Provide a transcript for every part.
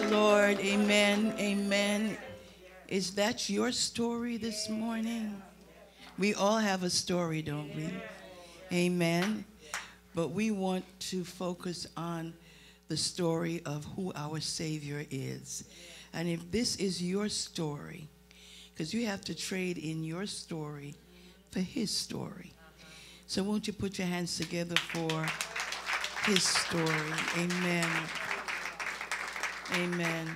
Lord. Amen. Amen. Is that your story this morning? We all have a story, don't we? Amen. But we want to focus on the story of who our Savior is. And if this is your story, because you have to trade in your story for His story. So won't you put your hands together for His story? Amen. Amen.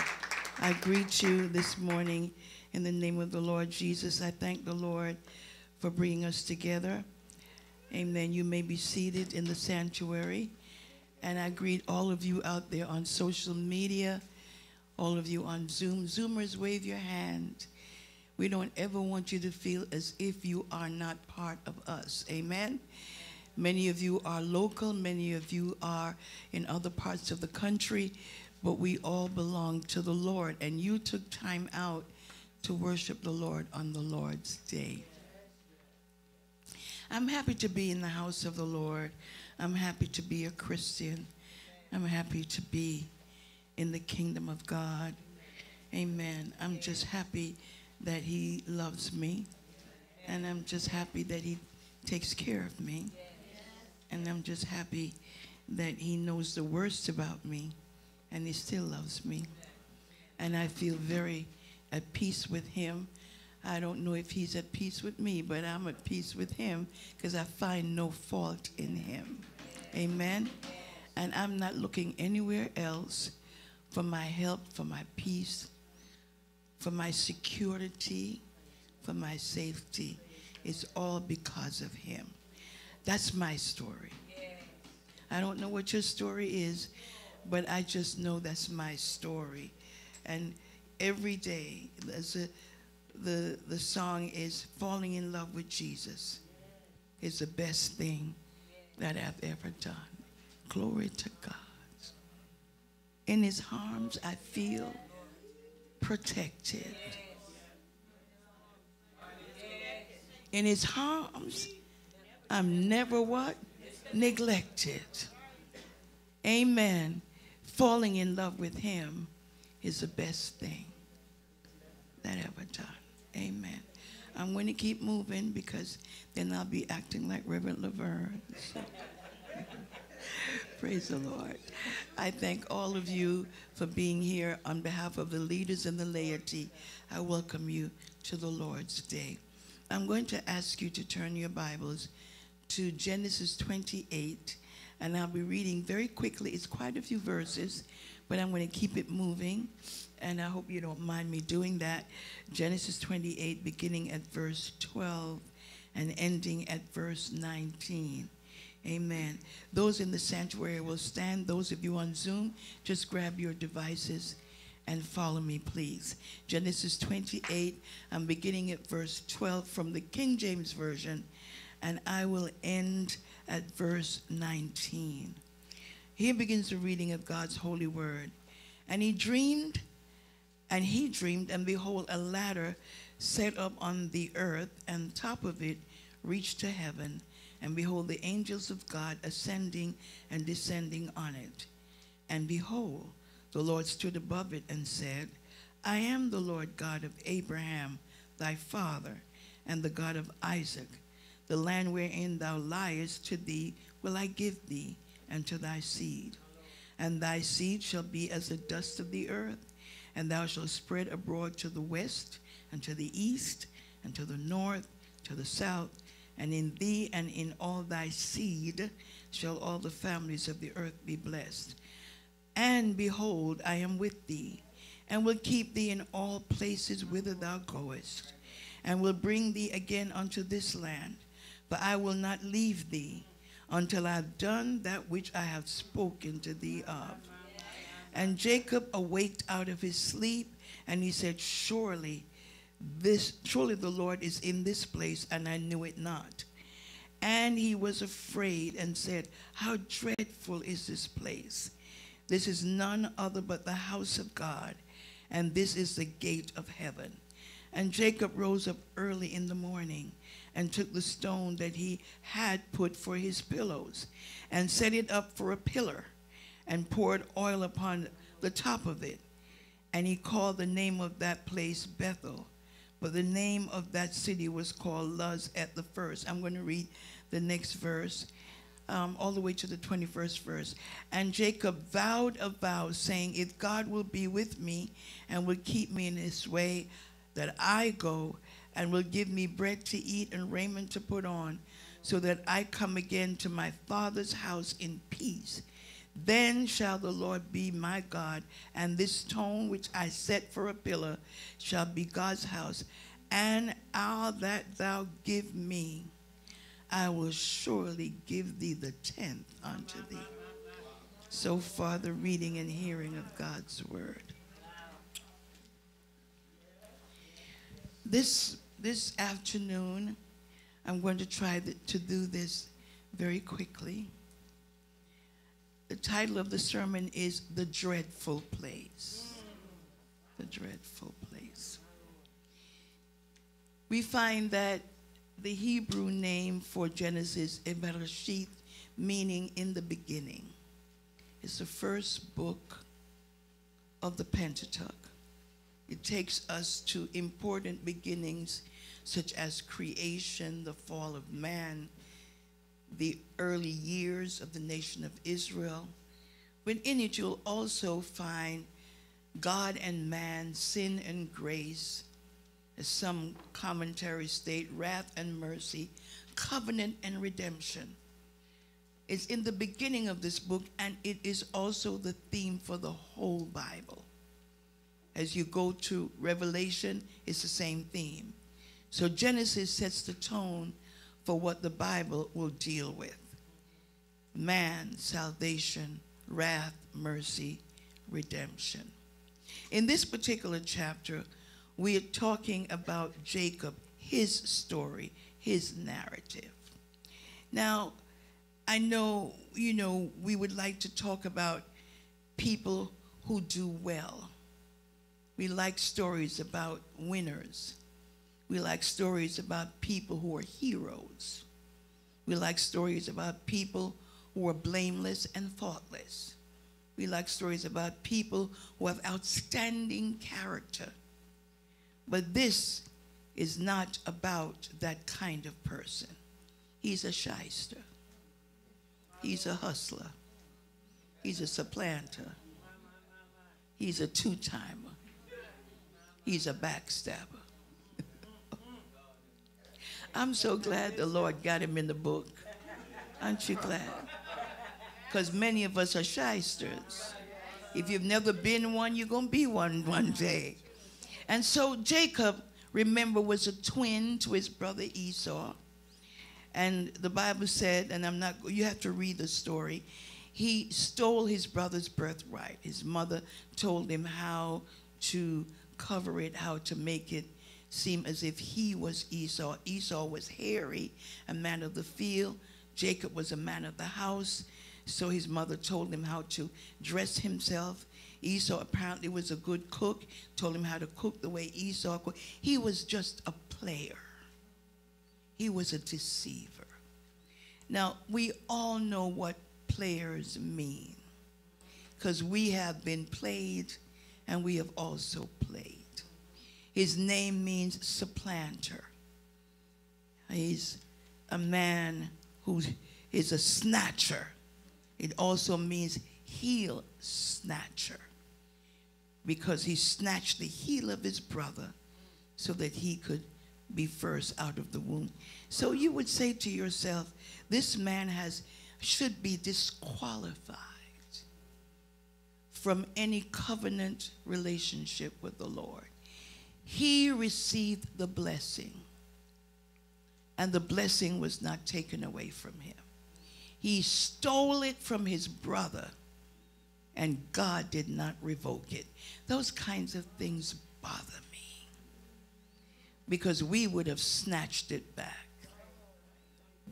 I greet you this morning in the name of the Lord Jesus. I thank the Lord for bringing us together. Amen. You may be seated in the sanctuary. And I greet all of you out there on social media, all of you on Zoom. Zoomers, wave your hand. We don't ever want you to feel as if you are not part of us. Amen. Many of you are local, many of you are in other parts of the country but we all belong to the Lord. And you took time out to worship the Lord on the Lord's day. I'm happy to be in the house of the Lord. I'm happy to be a Christian. I'm happy to be in the kingdom of God. Amen. I'm just happy that He loves me. And I'm just happy that He takes care of me. And I'm just happy that He knows the worst about me and he still loves me. And I feel very at peace with him. I don't know if he's at peace with me, but I'm at peace with him because I find no fault in him. Amen. And I'm not looking anywhere else for my help, for my peace, for my security, for my safety. It's all because of him. That's my story. I don't know what your story is, but I just know that's my story. And every day, a, the, the song is falling in love with Jesus is the best thing that I've ever done. Glory to God. In his arms, I feel protected. In his arms, I'm never what? Neglected. Amen falling in love with him is the best thing that ever done. Amen. I'm going to keep moving because then I'll be acting like Reverend Laverne. So. Praise the Lord. I thank all of you for being here on behalf of the leaders and the laity. I welcome you to the Lord's Day. I'm going to ask you to turn your Bibles to Genesis 28 and I'll be reading very quickly. It's quite a few verses, but I'm going to keep it moving, and I hope you don't mind me doing that. Genesis 28, beginning at verse 12 and ending at verse 19. Amen. Those in the sanctuary will stand. Those of you on Zoom, just grab your devices and follow me, please. Genesis 28, I'm beginning at verse 12 from the King James Version, and I will end at verse 19. Here begins the reading of God's holy word. And he dreamed, and he dreamed, and behold, a ladder set up on the earth, and the top of it reached to heaven. And behold, the angels of God ascending and descending on it. And behold, the Lord stood above it and said, I am the Lord God of Abraham, thy father, and the God of Isaac. The land wherein thou liest, to thee will I give thee, and to thy seed. And thy seed shall be as the dust of the earth, and thou shalt spread abroad to the west, and to the east, and to the north, to the south. And in thee and in all thy seed shall all the families of the earth be blessed. And behold, I am with thee, and will keep thee in all places whither thou goest, and will bring thee again unto this land but I will not leave thee until I've done that which I have spoken to thee of. And Jacob awaked out of his sleep, and he said, Surely this surely the Lord is in this place, and I knew it not. And he was afraid and said, How dreadful is this place! This is none other but the house of God, and this is the gate of heaven. And Jacob rose up early in the morning and took the stone that he had put for his pillows and set it up for a pillar and poured oil upon the top of it. And he called the name of that place Bethel. But the name of that city was called Luz at the first. I'm going to read the next verse, um, all the way to the 21st verse. And Jacob vowed a vow, saying, If God will be with me and will keep me in his way that I go, and will give me bread to eat and raiment to put on, so that I come again to my father's house in peace. Then shall the Lord be my God, and this stone which I set for a pillar shall be God's house. And all that thou give me, I will surely give thee the tenth unto thee. So far, the reading and hearing of God's word. This, this afternoon, I'm going to try to do this very quickly. The title of the sermon is The Dreadful Place. The Dreadful Place. We find that the Hebrew name for Genesis is meaning in the beginning. It's the first book of the Pentateuch. It takes us to important beginnings such as creation, the fall of man, the early years of the nation of Israel. But in it, you'll also find God and man, sin and grace, as some commentaries state, wrath and mercy, covenant and redemption. It's in the beginning of this book, and it is also the theme for the whole Bible. As you go to Revelation, it's the same theme. So Genesis sets the tone for what the Bible will deal with man, salvation, wrath, mercy, redemption. In this particular chapter, we are talking about Jacob, his story, his narrative. Now, I know, you know, we would like to talk about people who do well. We like stories about winners. We like stories about people who are heroes. We like stories about people who are blameless and faultless. We like stories about people who have outstanding character. But this is not about that kind of person. He's a shyster. He's a hustler. He's a supplanter. He's a two timer. He's a backstabber. I'm so glad the Lord got him in the book. Aren't you glad? Because many of us are shysters. If you've never been one, you're going to be one one day. And so Jacob, remember, was a twin to his brother Esau. And the Bible said, and I'm not, you have to read the story. He stole his brother's birthright. His mother told him how to cover it, how to make it seem as if he was Esau. Esau was hairy, a man of the field. Jacob was a man of the house. So his mother told him how to dress himself. Esau apparently was a good cook, told him how to cook the way Esau cooked. He was just a player, he was a deceiver. Now, we all know what players mean because we have been played and we have also played. His name means supplanter. He's a man who is a snatcher. It also means heel snatcher because he snatched the heel of his brother so that he could be first out of the womb. So you would say to yourself, this man has should be disqualified from any covenant relationship with the Lord. He received the blessing, and the blessing was not taken away from him. He stole it from his brother, and God did not revoke it. Those kinds of things bother me because we would have snatched it back.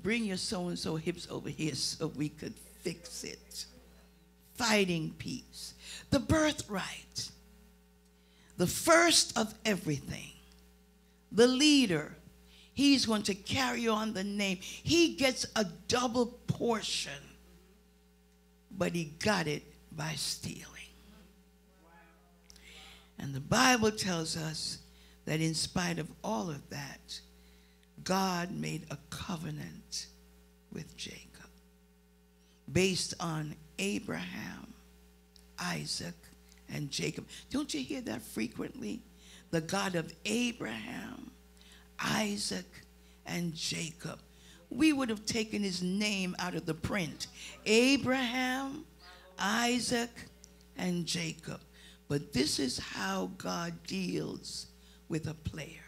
Bring your so and so hips over here so we could fix it. Fighting peace the birthright, the first of everything, the leader. He's going to carry on the name. He gets a double portion, but he got it by stealing. And the Bible tells us that in spite of all of that, God made a covenant with Jacob based on Abraham, Isaac, and Jacob. Don't you hear that frequently? The God of Abraham, Isaac, and Jacob. We would have taken his name out of the print Abraham, Isaac, and Jacob. But this is how God deals with a player.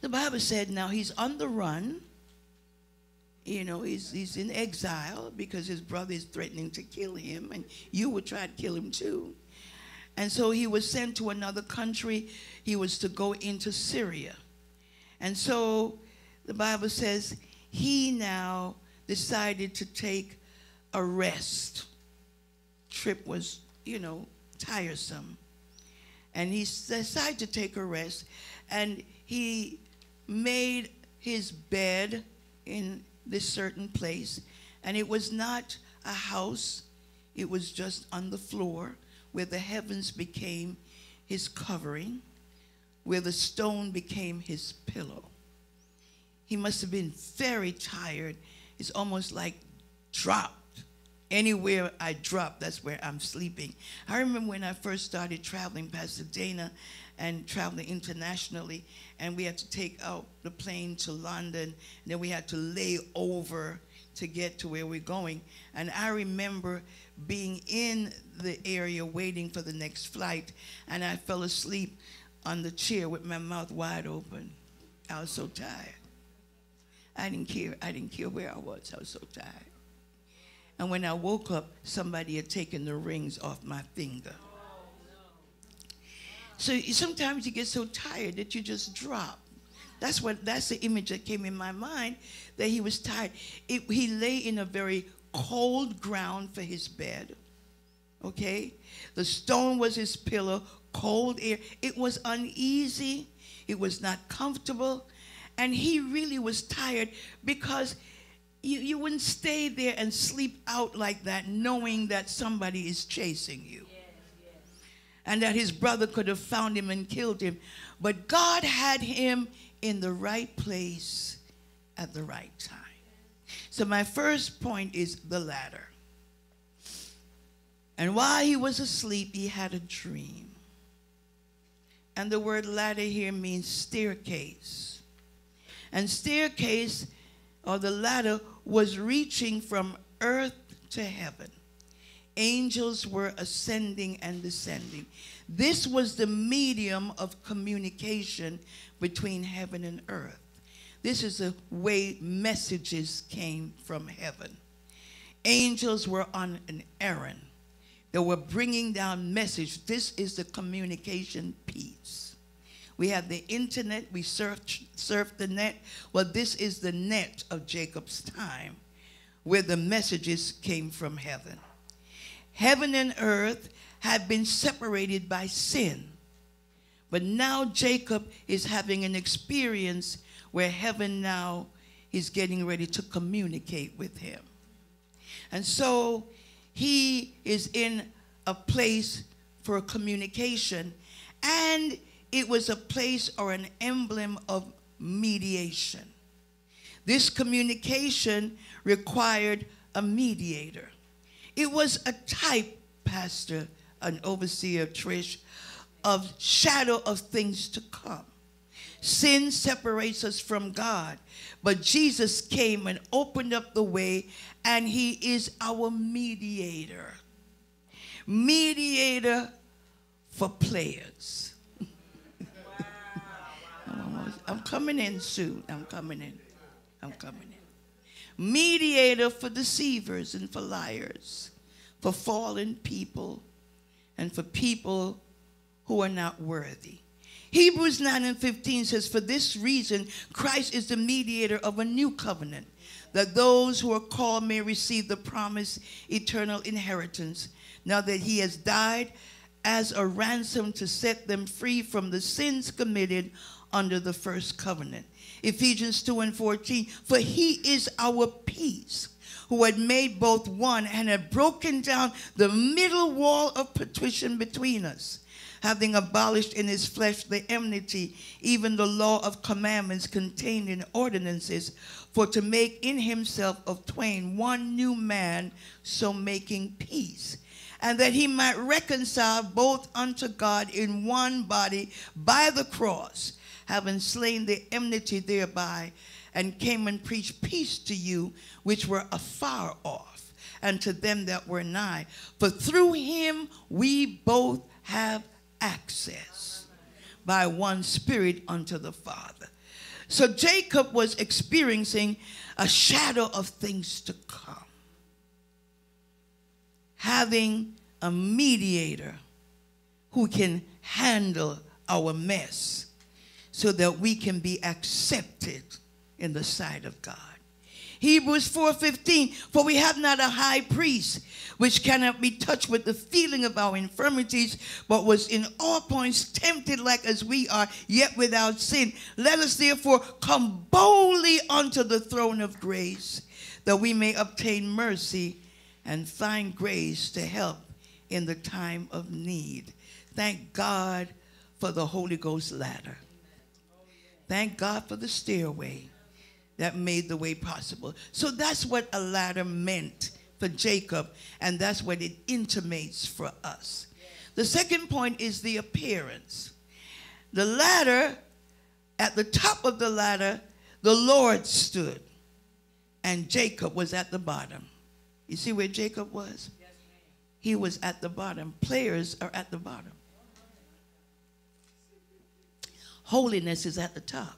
The Bible said now he's on the run. You know, he's, he's in exile because his brother is threatening to kill him, and you would try to kill him too. And so he was sent to another country. He was to go into Syria. And so the Bible says he now decided to take a rest. Trip was, you know, tiresome. And he decided to take a rest. And he made his bed in this certain place. And it was not a house, it was just on the floor where the heavens became his covering, where the stone became his pillow. He must have been very tired. It's almost like dropped. Anywhere I drop, that's where I'm sleeping. I remember when I first started traveling Pastor Dana and traveling internationally, and we had to take out the plane to London, and then we had to lay over to get to where we're going. And I remember being in the area waiting for the next flight, and I fell asleep on the chair with my mouth wide open. I was so tired. I didn't care. I didn't care where I was. I was so tired. And when I woke up, somebody had taken the rings off my finger. So sometimes you get so tired that you just drop. That's what that's the image that came in my mind that he was tired. It, he lay in a very cold ground for his bed. Okay? The stone was his pillow, cold air. It was uneasy. It was not comfortable. And he really was tired because you, you wouldn't stay there and sleep out like that knowing that somebody is chasing you. And that his brother could have found him and killed him. But God had him in the right place at the right time. So my first point is the ladder. And while he was asleep, he had a dream. And the word ladder here means staircase and staircase or the ladder was reaching from earth to heaven. Angels were ascending and descending. This was the medium of communication between heaven and earth. This is the way messages came from heaven. Angels were on an errand. They were bringing down message. This is the communication piece. We have the internet, we surf, surf the net. Well, this is the net of Jacob's time where the messages came from heaven. Heaven and earth have been separated by sin. But now Jacob is having an experience where heaven now is getting ready to communicate with him. And so he is in a place for communication and it was a place or an emblem of mediation. This communication required a mediator. It was a type, Pastor, an overseer, Trish, of shadow of things to come. Sin separates us from God, but Jesus came and opened up the way, and He is our mediator. Mediator for players. I'm coming in soon. I'm coming in. I'm coming in. Mediator for deceivers and for liars, for fallen people, and for people who are not worthy. Hebrews 9 and 15 says, For this reason, Christ is the mediator of a new covenant, that those who are called may receive the promised eternal inheritance, now that he has died as a ransom to set them free from the sins committed under the first covenant. Ephesians 2 and 14, for he is our peace, who had made both one and had broken down the middle wall of partition between us, having abolished in his flesh the enmity, even the law of commandments contained in ordinances, for to make in himself of twain one new man, so making peace. And that he might reconcile both unto God in one body by the cross, having slain the enmity thereby, and came and preached peace to you which were afar off, and to them that were nigh. For through him we both have access by one Spirit unto the Father. So Jacob was experiencing a shadow of things to come. Having a mediator who can handle our mess so that we can be accepted in the sight of God. Hebrews 4:15 for we have not a high priest which cannot be touched with the feeling of our infirmities but was in all points tempted like as we are yet without sin. Let us therefore come boldly unto the throne of grace that we may obtain mercy and find grace to help in the time of need. Thank God for the Holy Ghost ladder thank God for the stairway that made the way possible. So that's what a ladder meant for Jacob, and that's what it intimates for us. The second point is the appearance. The ladder, at the top of the ladder, the Lord stood, and Jacob was at the bottom. You see where Jacob was? he was at the bottom. Players are at the bottom. Holiness is at the top.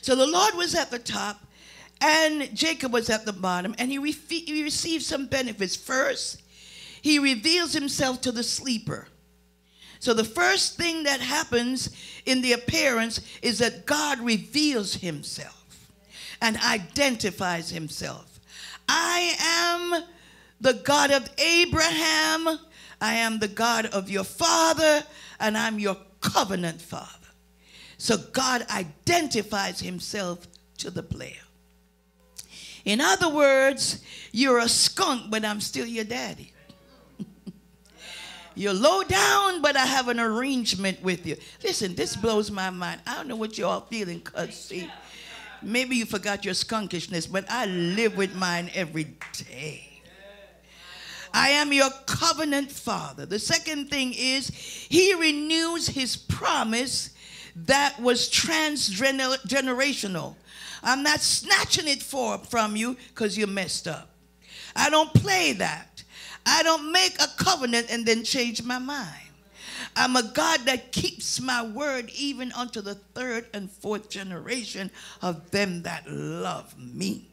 So the Lord was at the top, and Jacob was at the bottom, and he, re- he received some benefits. First, he reveals himself to the sleeper. So the first thing that happens in the appearance is that God reveals himself and identifies himself. I am the God of Abraham, I am the God of your father, and I'm your covenant father. So God identifies himself to the player. In other words, you're a skunk, but I'm still your daddy. you're low down, but I have an arrangement with you. Listen, this blows my mind. I don't know what you're all feeling, because see, maybe you forgot your skunkishness, but I live with mine every day. I am your covenant father. The second thing is, he renews his promise that was transgenerational. I'm not snatching it for, from you because you messed up. I don't play that. I don't make a covenant and then change my mind. I'm a God that keeps my word even unto the third and fourth generation of them that love me.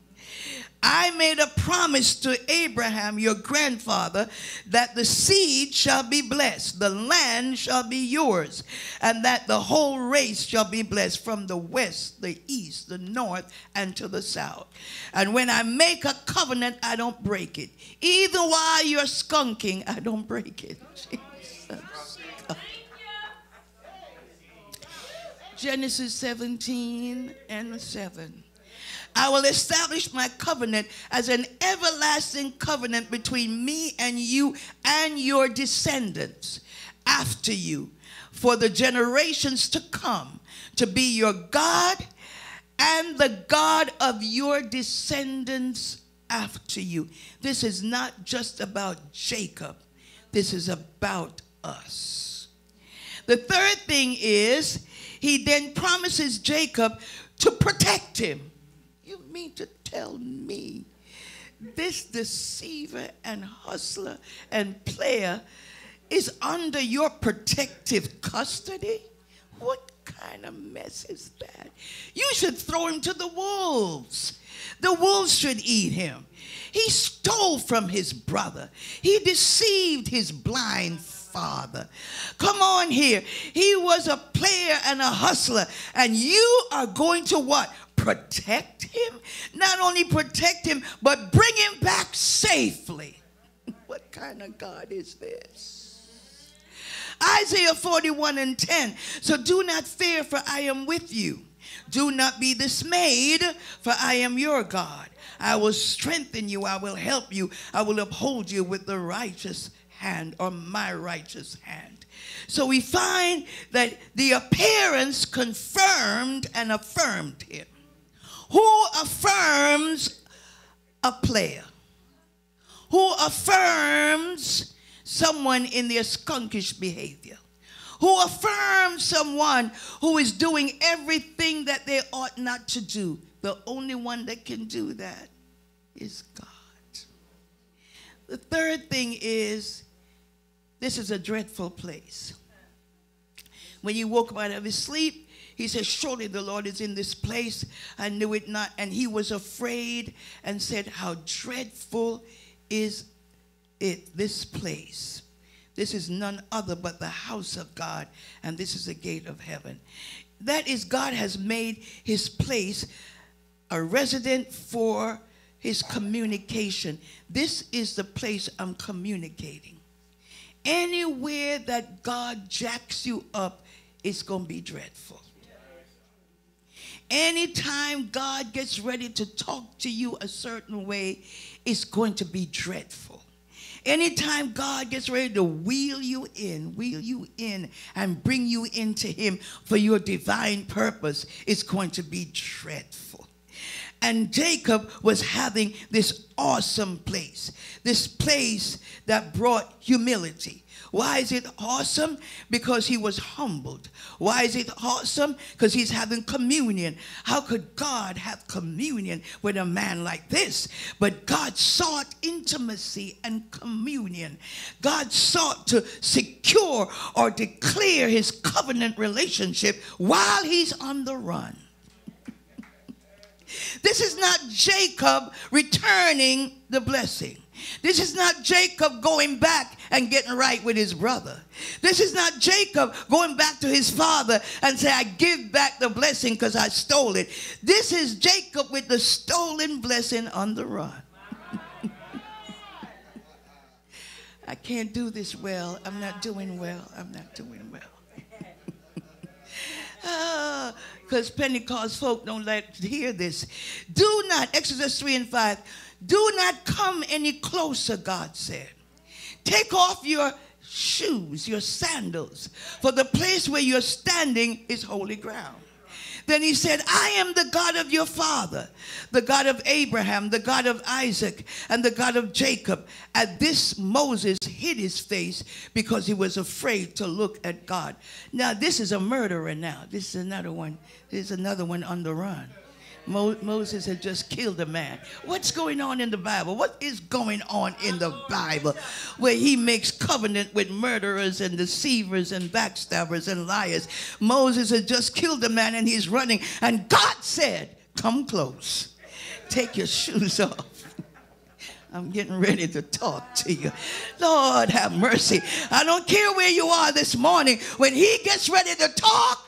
I made a promise to Abraham, your grandfather, that the seed shall be blessed, the land shall be yours, and that the whole race shall be blessed from the west, the east, the north, and to the south. And when I make a covenant, I don't break it. Even while you're skunking, I don't break it. Genesis 17 and 7. I will establish my covenant as an everlasting covenant between me and you and your descendants after you for the generations to come to be your God and the God of your descendants after you. This is not just about Jacob, this is about us. The third thing is, he then promises Jacob to protect him mean to tell me this deceiver and hustler and player is under your protective custody? What kind of mess is that? You should throw him to the wolves. The wolves should eat him. He stole from his brother. He deceived his blind father. Come on here. He was a player and a hustler. And you are going to what? Protect him, not only protect him, but bring him back safely. what kind of God is this? Isaiah 41 and 10. So do not fear, for I am with you. Do not be dismayed, for I am your God. I will strengthen you. I will help you. I will uphold you with the righteous hand or my righteous hand. So we find that the appearance confirmed and affirmed him. Who affirms a player? Who affirms someone in their skunkish behavior? Who affirms someone who is doing everything that they ought not to do? The only one that can do that is God. The third thing is this is a dreadful place. When you woke up out of his sleep, he said, Surely the Lord is in this place. I knew it not. And he was afraid and said, How dreadful is it, this place. This is none other but the house of God, and this is the gate of heaven. That is, God has made his place a resident for his communication. This is the place I'm communicating. Anywhere that God jacks you up, it's going to be dreadful. Anytime God gets ready to talk to you a certain way, it's going to be dreadful. Anytime God gets ready to wheel you in, wheel you in, and bring you into Him for your divine purpose, it's going to be dreadful. And Jacob was having this awesome place, this place that brought humility. Why is it awesome? Because he was humbled. Why is it awesome? Because he's having communion. How could God have communion with a man like this? But God sought intimacy and communion. God sought to secure or declare his covenant relationship while he's on the run. This is not Jacob returning the blessing. This is not Jacob going back and getting right with his brother. This is not Jacob going back to his father and say, I give back the blessing because I stole it. This is Jacob with the stolen blessing on the run. I can't do this well. I'm not doing well. I'm not doing well. Because ah, Pentecost folk don't like to hear this. Do not, Exodus 3 and 5, do not come any closer, God said. Take off your shoes, your sandals, for the place where you're standing is holy ground. Then he said, I am the God of your father, the God of Abraham, the God of Isaac, and the God of Jacob. At this, Moses hid his face because he was afraid to look at God. Now, this is a murderer now. This is another one. This is another one on the run. Mo- Moses had just killed a man. What's going on in the Bible? What is going on in the Bible where he makes covenant with murderers and deceivers and backstabbers and liars? Moses had just killed a man and he's running, and God said, Come close, take your shoes off. I'm getting ready to talk to you. Lord, have mercy. I don't care where you are this morning. When he gets ready to talk,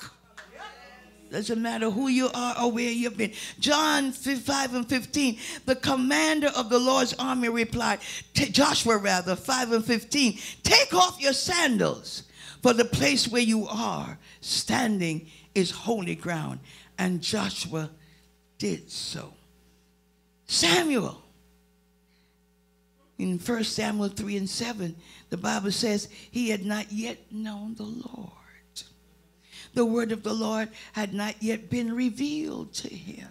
doesn't matter who you are or where you've been. John 5 and 15, the commander of the Lord's army replied, Joshua rather, 5 and 15, take off your sandals, for the place where you are standing is holy ground. And Joshua did so. Samuel, in 1 Samuel 3 and 7, the Bible says he had not yet known the Lord the word of the Lord had not yet been revealed to him.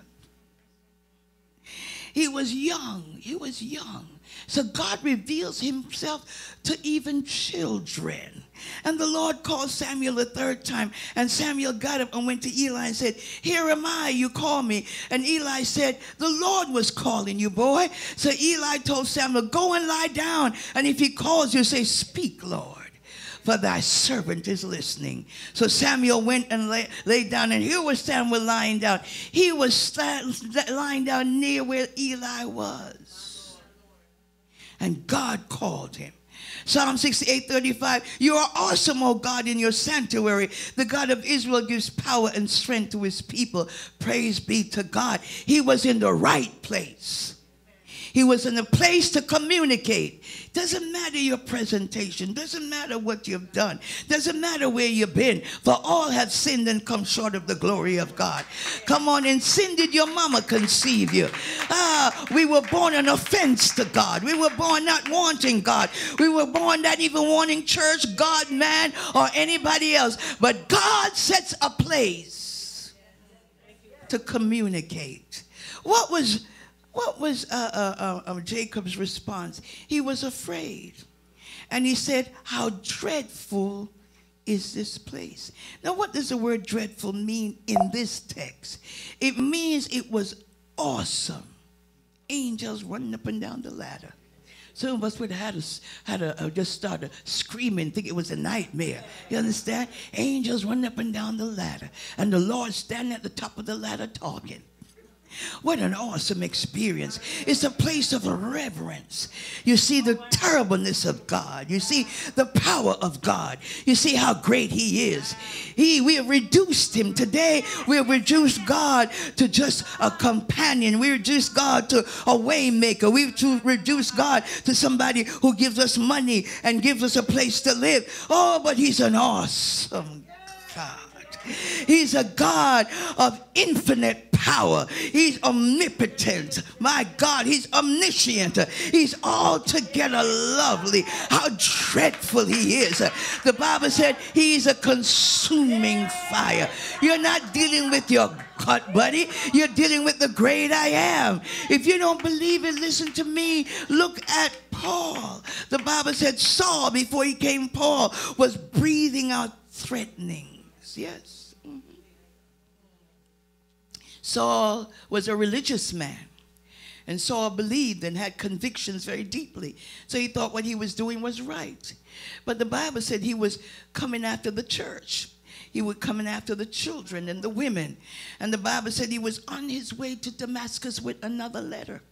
He was young. He was young. So God reveals himself to even children. And the Lord called Samuel a third time. And Samuel got up and went to Eli and said, Here am I, you call me. And Eli said, The Lord was calling you, boy. So Eli told Samuel, Go and lie down. And if he calls you, say, Speak, Lord for thy servant is listening. So Samuel went and lay, down, and here was Samuel lying down. He was lying down near where Eli was. And God called him. Psalm 68 35, you are awesome, O God, in your sanctuary. The God of Israel gives power and strength to his people. Praise be to God. He was in the right place. He was in a place to communicate. Doesn't matter your presentation, doesn't matter what you've done, doesn't matter where you've been, for all have sinned and come short of the glory of God. Come on, and sin did your mama conceive you? Ah, we were born an offense to God. We were born not wanting God. We were born not even wanting church, God, man, or anybody else. But God sets a place to communicate. What was what was uh, uh, uh, Jacob's response? He was afraid. And he said, How dreadful is this place? Now, what does the word dreadful mean in this text? It means it was awesome. Angels running up and down the ladder. Some of us would have had, a, had a, just started screaming, think it was a nightmare. You understand? Angels running up and down the ladder, and the Lord standing at the top of the ladder talking. What an awesome experience. It's a place of reverence. You see the terribleness of God. You see the power of God. You see how great He is. He, we have reduced Him. Today, we have reduced God to just a companion. We reduced God to a waymaker. We've reduced God to somebody who gives us money and gives us a place to live. Oh, but He's an awesome God. He's a God of infinite power. He's omnipotent. My God, He's omniscient. He's altogether lovely. How dreadful He is. The Bible said He's a consuming fire. You're not dealing with your gut, buddy. You're dealing with the great I am. If you don't believe it, listen to me. Look at Paul. The Bible said Saul, before he came Paul, was breathing out threatenings. Yes. Mm-hmm. Saul was a religious man. And Saul believed and had convictions very deeply. So he thought what he was doing was right. But the Bible said he was coming after the church. He was coming after the children and the women. And the Bible said he was on his way to Damascus with another letter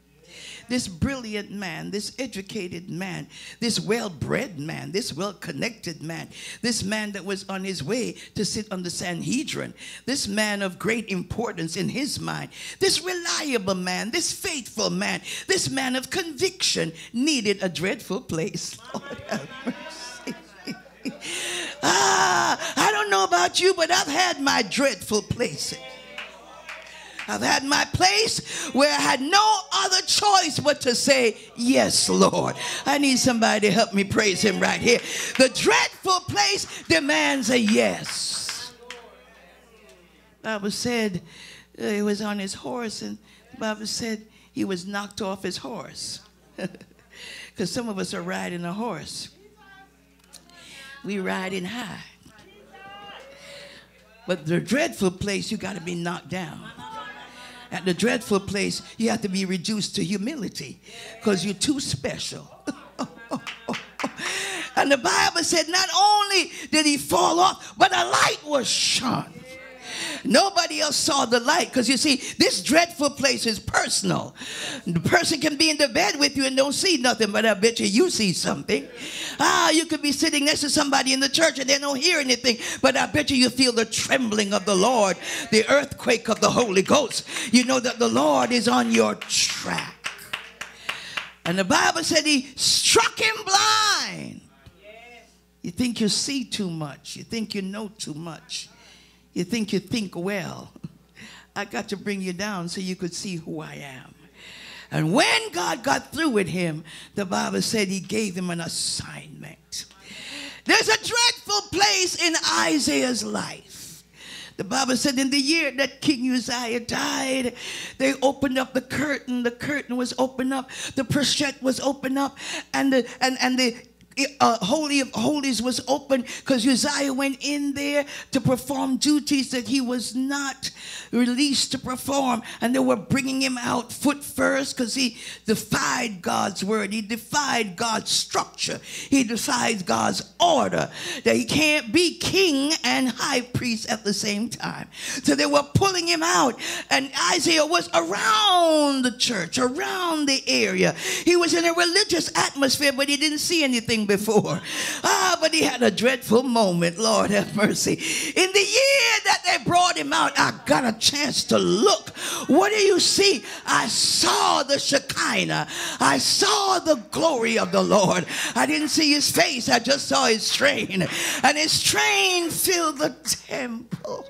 this brilliant man, this educated man, this well bred man, this well connected man, this man that was on his way to sit on the Sanhedrin, this man of great importance in his mind, this reliable man, this faithful man, this man of conviction needed a dreadful place. Lord have mercy. ah, I don't know about you, but I've had my dreadful places. I've had my place where I had no other choice but to say, Yes, Lord. I need somebody to help me praise Him right here. The dreadful place demands a yes. Bible said uh, he was on his horse, and the Bible said he was knocked off his horse. Because some of us are riding a horse. We riding high. But the dreadful place, you got to be knocked down at the dreadful place, you have to be reduced to humility because you're too special. and the Bible said not only did he fall off, but a light was shone. Nobody else saw the light because you see, this dreadful place is personal. The person can be in the bed with you and don't see nothing, but I bet you you see something. Ah, you could be sitting next to somebody in the church and they don't hear anything, but I bet you you feel the trembling of the Lord, the earthquake of the Holy Ghost. You know that the Lord is on your track. And the Bible said he struck him blind. You think you see too much. You think you know too much. You think you think well. I got to bring you down so you could see who I am. And when God got through with him, the Bible said he gave him an assignment. There's a dreadful place in Isaiah's life. The Bible said in the year that King Uzziah died, they opened up the curtain. The curtain was opened up. The presheth was opened up. And the, and, and the uh, Holy of Holies was open because Uzziah went in there to perform duties that he was not released to perform. And they were bringing him out foot first because he defied God's word. He defied God's structure. He defied God's order that he can't be king and high priest at the same time. So they were pulling him out. And Isaiah was around the church, around the area. He was in a religious atmosphere, but he didn't see anything before. Ah, but he had a dreadful moment. Lord have mercy. In the year that they brought him out, I got a chance to look. What do you see? I saw the Shekinah. I saw the glory of the Lord. I didn't see his face. I just saw his train. And his train filled the temple.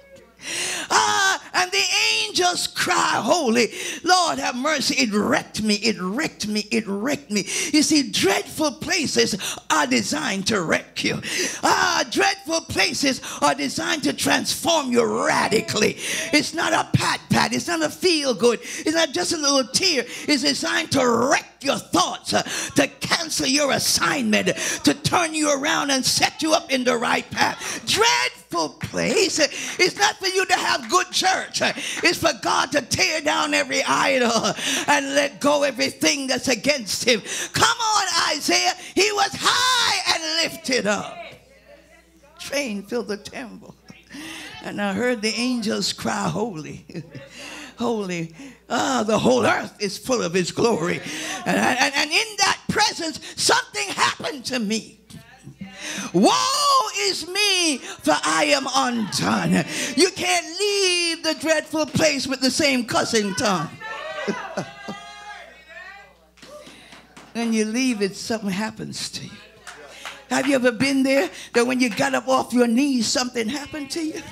Ah, and the angels cry, Holy Lord, have mercy. It wrecked me, it wrecked me, it wrecked me. You see, dreadful places are designed to wreck you. Ah, dreadful places are designed to transform you radically. It's not a pat pat, it's not a feel good, it's not just a little tear. It's designed to wreck your thoughts, uh, to cancel your assignment, to turn you around and set you up in the right path. Dreadful place. It's not for you to have good church. It's for God to tear down every idol and let go everything that's against him. Come on, Isaiah. He was high and lifted up. Train filled the temple. And I heard the angels cry, Holy, holy. Ah, the whole earth is full of his glory. And, and, and in that presence, something happened to me. Woe is me, for I am undone. You can't leave the dreadful place with the same cussing tongue. when you leave it, something happens to you. Have you ever been there that when you got up off your knees, something happened to you?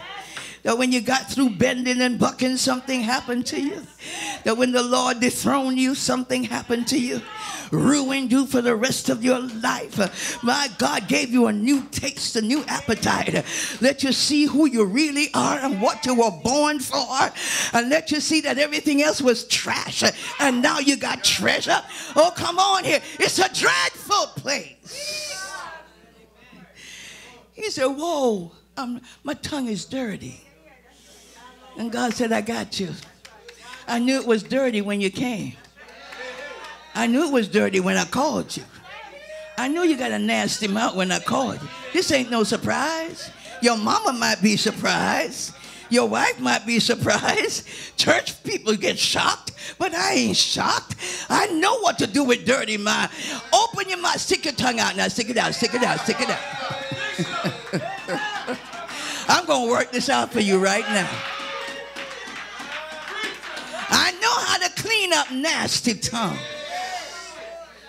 That when you got through bending and bucking, something happened to you. That when the Lord dethroned you, something happened to you. Ruined you for the rest of your life. My God gave you a new taste, a new appetite. Let you see who you really are and what you were born for. And let you see that everything else was trash. And now you got treasure. Oh, come on here. It's a dreadful place. He said, Woe, my tongue is dirty. And God said, I got you. I knew it was dirty when you came. I knew it was dirty when I called you. I knew you got a nasty mouth when I called you. This ain't no surprise. Your mama might be surprised. Your wife might be surprised. Church people get shocked, but I ain't shocked. I know what to do with dirty mind. Open your mouth, stick your tongue out now. Stick it out, stick it out, stick it out. I'm going to work this out for you right now. I know how to clean up nasty tongue.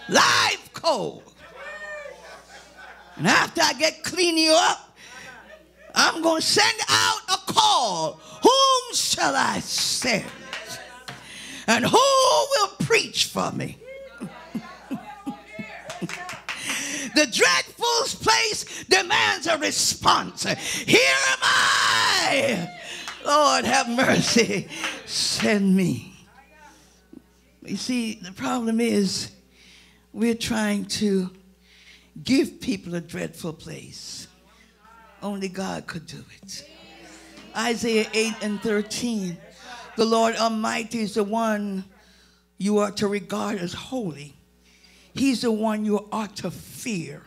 Live cold. And after I get clean you up, I'm going to send out a call. Whom shall I send? And who will preach for me? the dreadful place demands a response. Here am I. Lord, have mercy. Send me. You see, the problem is we're trying to give people a dreadful place. Only God could do it. Isaiah 8 and 13. The Lord Almighty is the one you are to regard as holy. He's the one you ought to fear.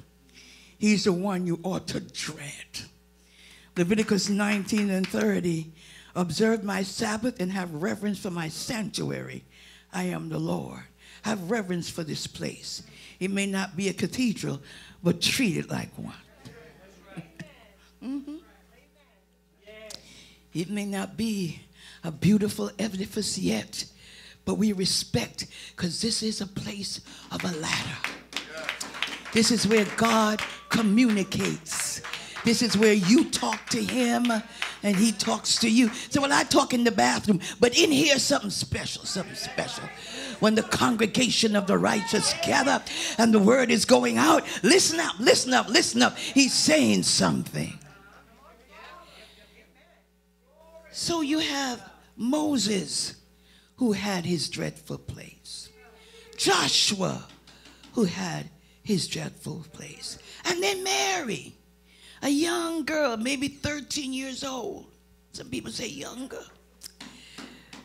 He's the one you ought to dread. Leviticus 19 and 30. Observe my Sabbath and have reverence for my sanctuary. I am the Lord. Have reverence for this place. It may not be a cathedral, but treat it like one. mm-hmm. It may not be a beautiful edifice yet, but we respect because this is a place of a ladder. This is where God communicates. This is where you talk to him and he talks to you. So, well, I talk in the bathroom, but in here, something special, something special. When the congregation of the righteous gather and the word is going out, listen up, listen up, listen up. He's saying something. So, you have Moses who had his dreadful place, Joshua who had his dreadful place, and then Mary a young girl, maybe 13 years old. Some people say younger.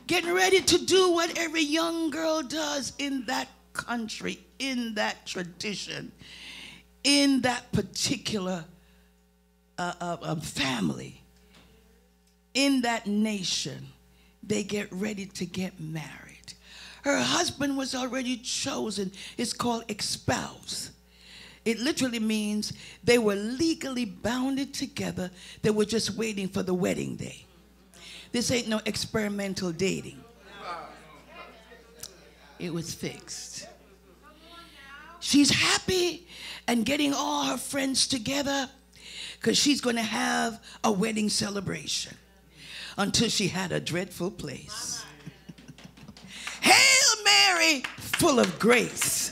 Getting ready to do what every young girl does in that country, in that tradition, in that particular uh, uh, uh, family, in that nation. They get ready to get married. Her husband was already chosen. It's called espouse. It literally means they were legally bounded together. They were just waiting for the wedding day. This ain't no experimental dating. It was fixed. She's happy and getting all her friends together because she's going to have a wedding celebration until she had a dreadful place. Hail Mary, full of grace.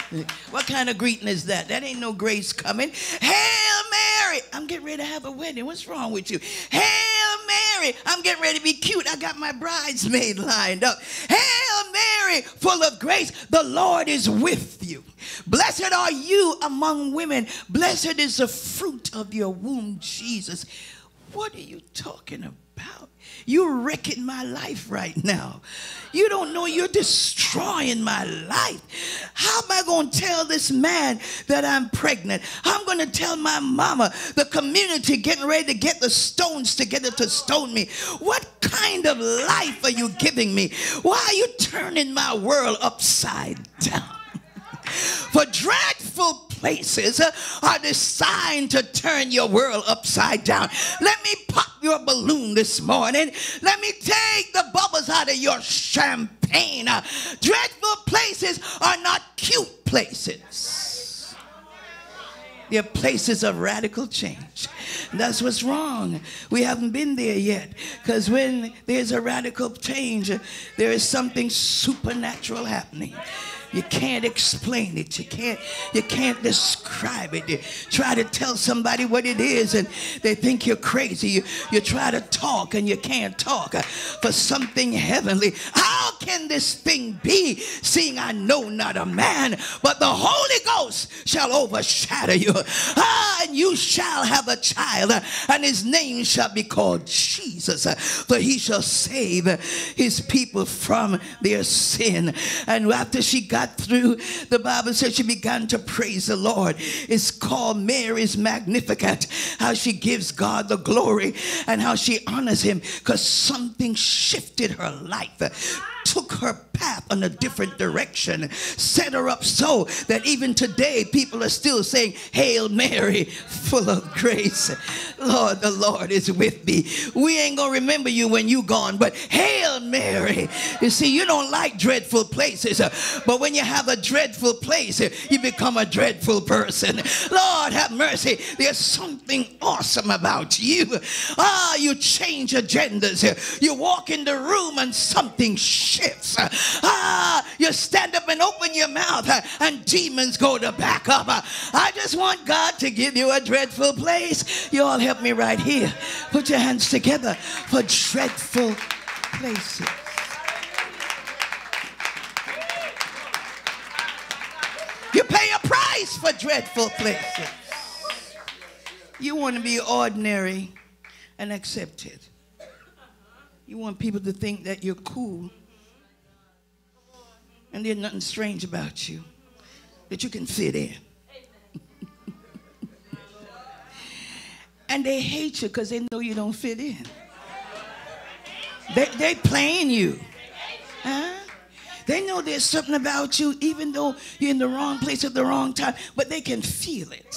What kind of greeting is that? That ain't no grace coming. Hail Mary, I'm getting ready to have a wedding. What's wrong with you? Hail Mary, I'm getting ready to be cute. I got my bridesmaid lined up. Hail Mary, full of grace, the Lord is with you. Blessed are you among women. Blessed is the fruit of your womb, Jesus. What are you talking about? You're wrecking my life right now. You don't know you're destroying my life. How am I going to tell this man that I'm pregnant? I'm going to tell my mama, the community getting ready to get the stones together to stone me. What kind of life are you giving me? Why are you turning my world upside down? For dreadful places uh, are designed to turn your world upside down. Let me pop your balloon this morning. Let me take the bubbles out of your champagne. Uh, dreadful places are not cute places. They're places of radical change. That's what's wrong. We haven't been there yet. Because when there's a radical change, there is something supernatural happening. You can't explain it. You can't, you can't describe it. You try to tell somebody what it is and they think you're crazy. You, you try to talk and you can't talk for something heavenly. How can this thing be, seeing I know not a man, but the Holy Ghost shall overshadow you? Ah, and you shall have a child, and his name shall be called Jesus, for he shall save his people from their sin. And after she got got through, the Bible says she began to praise the Lord. It's called Mary's Magnificat, how she gives God the glory and how she honors him because something shifted her life took her path in a different direction, set her up so that even today people are still saying, Hail Mary, full of grace. Lord, the Lord is with me. We ain't gonna remember you when you gone, but Hail Mary. You see, you don't like dreadful places, but when you have a dreadful place, you become a dreadful person. Lord, have mercy. There's something awesome about you. Ah, you change agendas. You walk in the room and something shifts. Ah, you stand up and open your mouth and demons go to back up. I just want God to give you a dreadful place. You all help me right here. Put your hands together for dreadful places. You pay a price for dreadful places. You want to be ordinary and accepted. You want people to think that you're cool and there's nothing strange about you that you can fit in. and they hate you because they know you don't fit in. They, they playing you. Huh? They know there's something about you, even though you're in the wrong place at the wrong time, but they can feel it.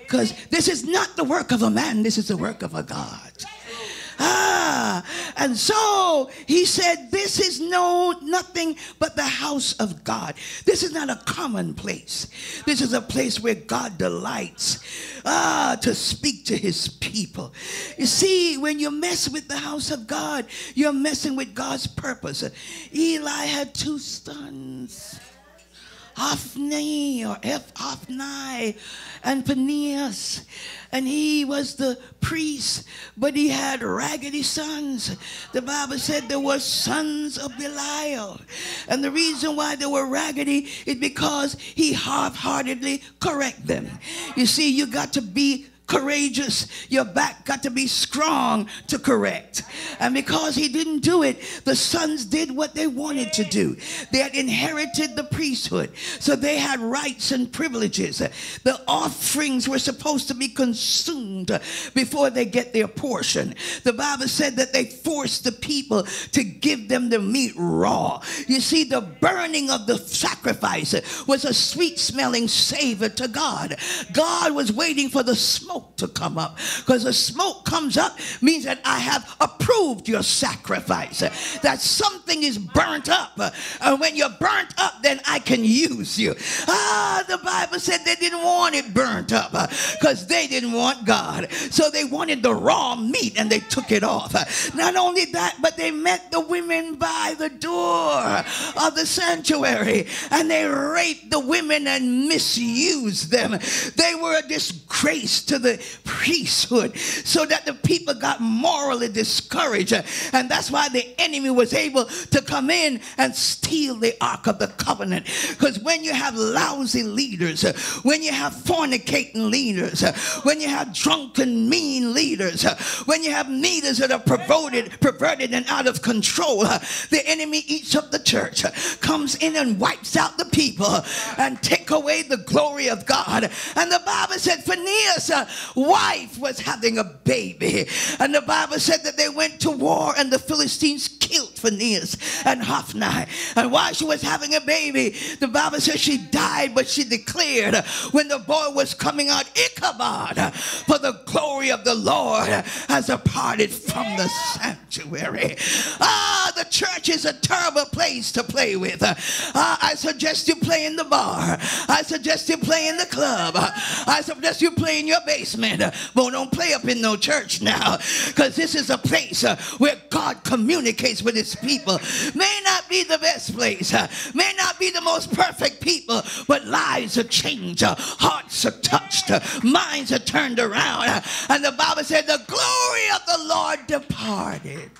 Because this is not the work of a man, this is the work of a God. And so he said, This is no nothing but the house of God. This is not a common place. This is a place where God delights ah, to speak to his people. You see, when you mess with the house of God, you're messing with God's purpose. Eli had two sons. Hophni or F. Hophni and Phinehas. And he was the priest, but he had raggedy sons. The Bible said there were sons of Belial. And the reason why they were raggedy is because he half-heartedly correct them. You see, you got to be courageous. Your back got to be strong to correct. And because he didn't do it, the sons did what they wanted to do. They had inherited the priesthood, so they had rights and privileges. The offerings were supposed to be consumed before they get their portion. The Bible said that they forced the people to give them the meat raw. You see, the burning of the sacrifice was a sweet smelling savor to God. God was waiting for the smoke to come up because the smoke comes up means that I have approved your sacrifice, that something is burnt up. And when you're burnt up, then I can use you. Ah, the Bible said they didn't want it burnt up because they didn't want God. So they wanted the raw meat and they took it off. Not only that, but they met the women by the door of the sanctuary and they raped the women and misused them. They were a disgrace to the priesthood so that the people got morally discouraged. And that's why the enemy was able to come in and steal the Ark of the Covenant. Because when you have lousy leaders, when you have fornicating leaders, when you have drunken, mean leaders, when you have leaders that are perverted, perverted and out of control, the enemy eats up the church, comes in and wipes out the people and take away the glory of God. And the Bible said Phinehas' wife was having a baby. And the Bible said that they went to war and the Philistines killed Phinehas and Hophni. And while she was having a baby, the Bible says she died, but she declared when the boy was coming out, Ichabod, for the glory of the Lord has departed from the sanctuary. Ah, the church is a terrible place to play with. Ah, I suggest you play in the bar. I suggest you play in the club. I suggest you play in your basement. But don't play up in no church now because this is a place uh, where God communicates with his people. May not be the best place, uh, may not be the most perfect people, but lives are changed, uh, hearts are touched, minds are turned around. And the Bible said, The glory of the Lord departed.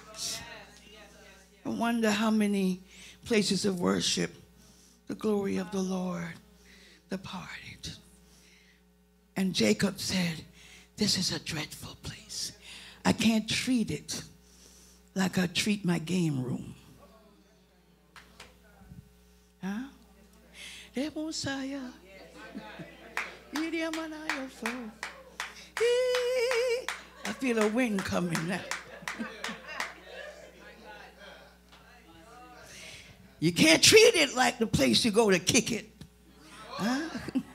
I wonder how many places of worship the glory of the Lord departed. And Jacob said, This is a dreadful place. I can't treat it like I treat my game room. Huh? I feel a wind coming now. you can't treat it like the place you go to kick it. Huh?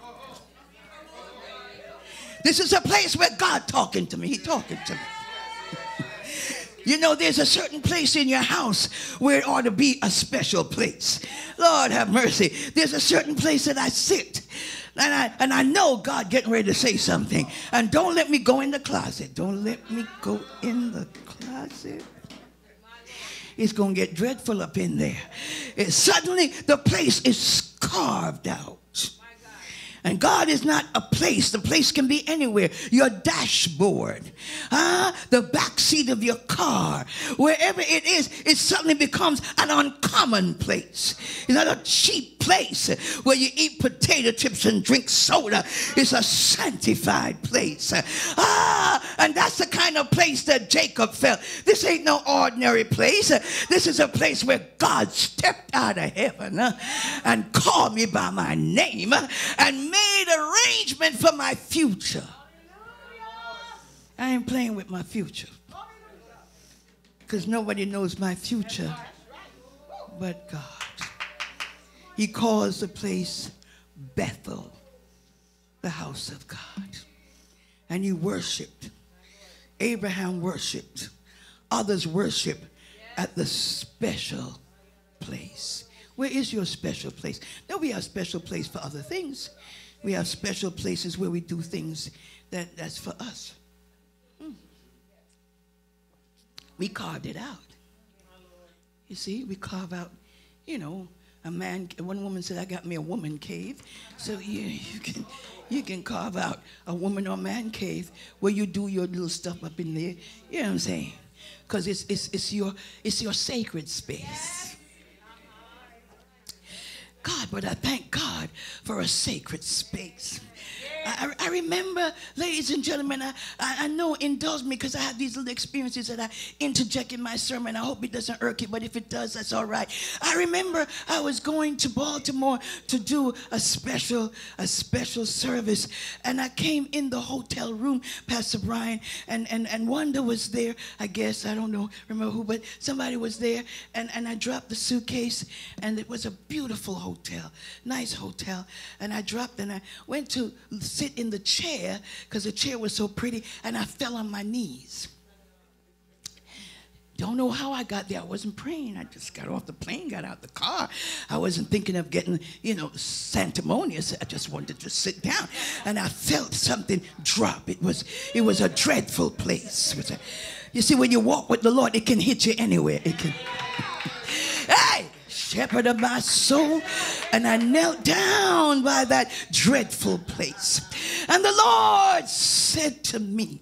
This is a place where God talking to me. He talking to me. You know, there's a certain place in your house where it ought to be a special place. Lord have mercy. There's a certain place that I sit. And I, and I know God getting ready to say something. And don't let me go in the closet. Don't let me go in the closet. It's going to get dreadful up in there. It, suddenly, the place is carved out. And God is not a place. The place can be anywhere. Your dashboard, huh? the back seat of your car, wherever it is, it suddenly becomes an uncommon place. It's not a cheap place where you eat potato chips and drink soda. It's a sanctified place. Ah, and that's the kind of place that Jacob felt. This ain't no ordinary place. This is a place where God stepped out of heaven and called me by my name and made arrangement for my future. I ain't playing with my future. Because nobody knows my future but God. He calls the place Bethel, the house of God. And he worshiped. Abraham worshiped. Others worship at the special place. Where is your special place? Now we have special place for other things. We have special places where we do things that, that's for us. Hmm. We carved it out. You see, we carve out, you know, a man. One woman said, "I got me a woman cave." So you, you can you can carve out a woman or man cave where you do your little stuff up in there. You know what I'm saying? Because it's it's it's your it's your sacred space. God, but I thank God for a sacred space. I, I remember, ladies and gentlemen, I, I, know, indulge me because I have these little experiences that I interject in my sermon. I hope it doesn't irk you, but if it does, that's all right. I remember I was going to Baltimore to do a special, a special service, and I came in the hotel room, Pastor Brian, and, and, and Wanda was there, I guess, I don't know, remember who, but somebody was there, and, and I dropped the suitcase, and it was a beautiful hotel, nice hotel, and I dropped and I went to sit in the chair because the chair was so pretty, and I fell on my knees. Don't know how I got there. I wasn't praying. I just got off the plane, got out the car. I wasn't thinking of getting, you know, sanctimonious. I just wanted to sit down. And I felt something drop. It was, it was a dreadful place. You see, when you walk with the Lord, it can hit you anywhere. It can. shepherd of my soul. And I knelt down by that dreadful place. And the Lord said to me,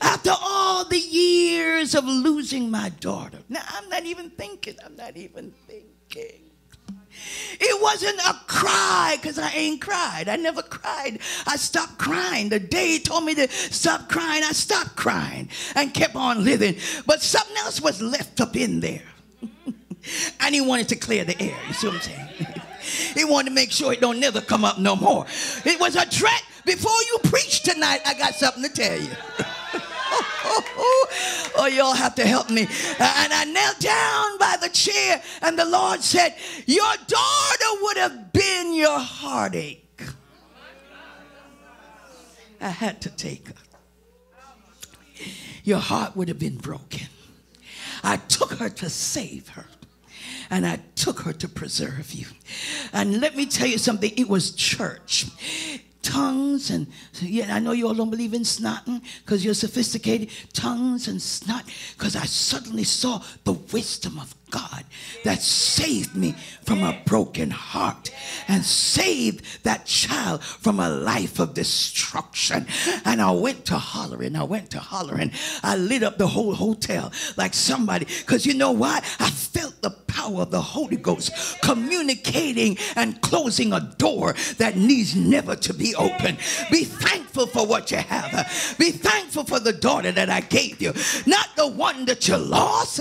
after all the years of losing my daughter, now I'm not even thinking, I'm not even thinking. It wasn't a cry because I ain't cried. I never cried. I stopped crying. The day he told me to stop crying, I stopped crying and kept on living. But something else was left up in there. and he wanted to clear the air. You see what I'm saying? he wanted to make sure it don't never come up no more. It was a threat. Before you preach tonight, I got something to tell you. oh, y'all have to help me. And I knelt down by the chair, and the Lord said, Your daughter would have been your heartache. I had to take her. Your heart would have been broken. I took her to save her and I took her to preserve you. And let me tell you something, it was church tongues and yeah, I know you all don't believe in snotting because you're sophisticated. Tongues and snot because I suddenly saw the wisdom of God that saved me from a broken heart and saved that child from a life of destruction. And I went to hollering. I went to hollering. I lit up the whole hotel like somebody because you know why? I felt the power of the Holy Ghost communicating and closing a door that needs never to be opened. Be thankful for what you have. Be thankful for the daughter that I gave you, not the one that you lost.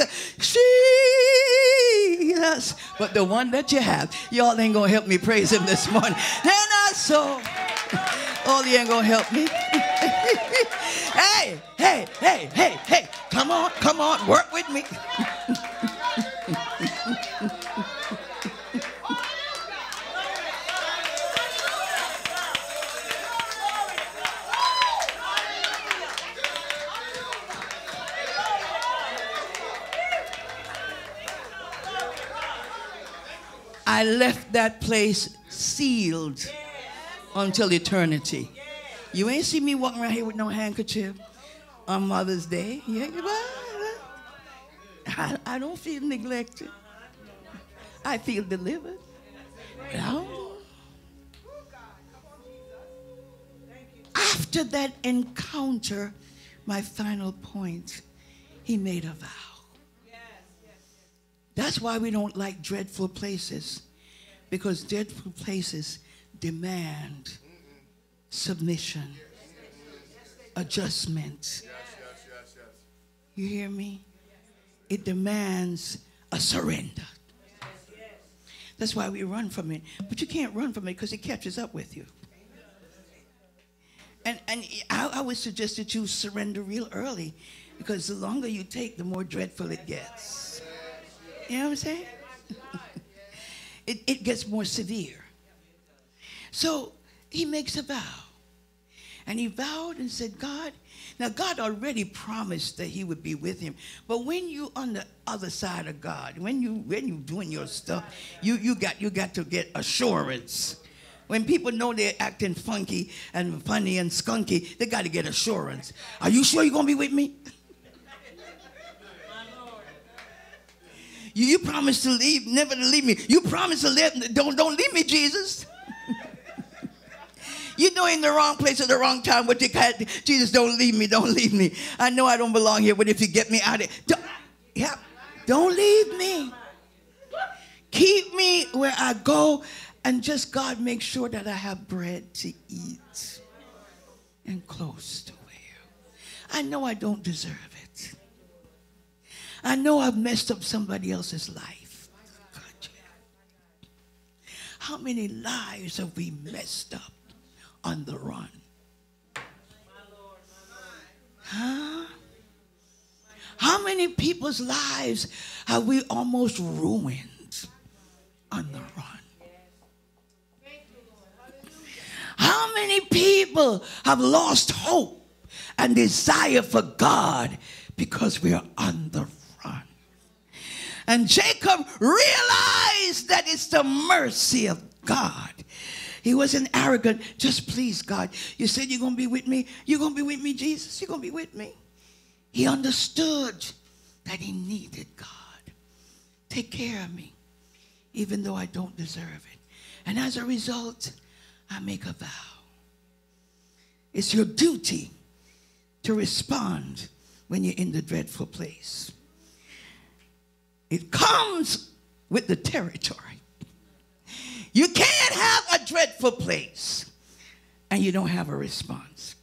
Jesus, but the one that you have. Y'all ain't gonna help me praise him this morning. And I saw. all you ain't gonna help me. hey, hey, hey, hey, hey, come on, come on, work with me. I left that place sealed until eternity. You ain't see me walking around here with no handkerchief on Mother's Day. Yeah, I, I don't feel neglected. I feel delivered. After that encounter, my final point, he made a vow. That's why we don't like dreadful places, because dreadful places demand submission, adjustment. You hear me? It demands a surrender. That's why we run from it. But you can't run from it because it catches up with you. And, and I, I would suggest that you surrender real early because the longer you take, the more dreadful it gets. You know what I'm saying? it, it gets more severe. So he makes a vow. And he vowed and said, God, now God already promised that he would be with him. But when you on the other side of God, when you when you doing your stuff, you, you got you got to get assurance. When people know they're acting funky and funny and skunky, they got to get assurance. Are you sure you're gonna be with me? You, you promised to leave, never to leave me. You promised to live. Don't, don't leave me, Jesus. you know in the wrong place at the wrong time what you got. Jesus, don't leave me, don't leave me. I know I don't belong here, but if you get me out of it, don't, yeah, don't leave me. Keep me where I go and just God make sure that I have bread to eat and clothes to wear. I know I don't deserve. I know I've messed up somebody else's life. How many lives have we messed up on the run? Huh? How many people's lives have we almost ruined on the run? How many people have lost hope and desire for God because we are on the? And Jacob realized that it's the mercy of God. He wasn't arrogant, just please God. You said you're going to be with me. You're going to be with me, Jesus. You're going to be with me. He understood that he needed God. Take care of me, even though I don't deserve it. And as a result, I make a vow. It's your duty to respond when you're in the dreadful place. It comes with the territory. You can't have a dreadful place and you don't have a response.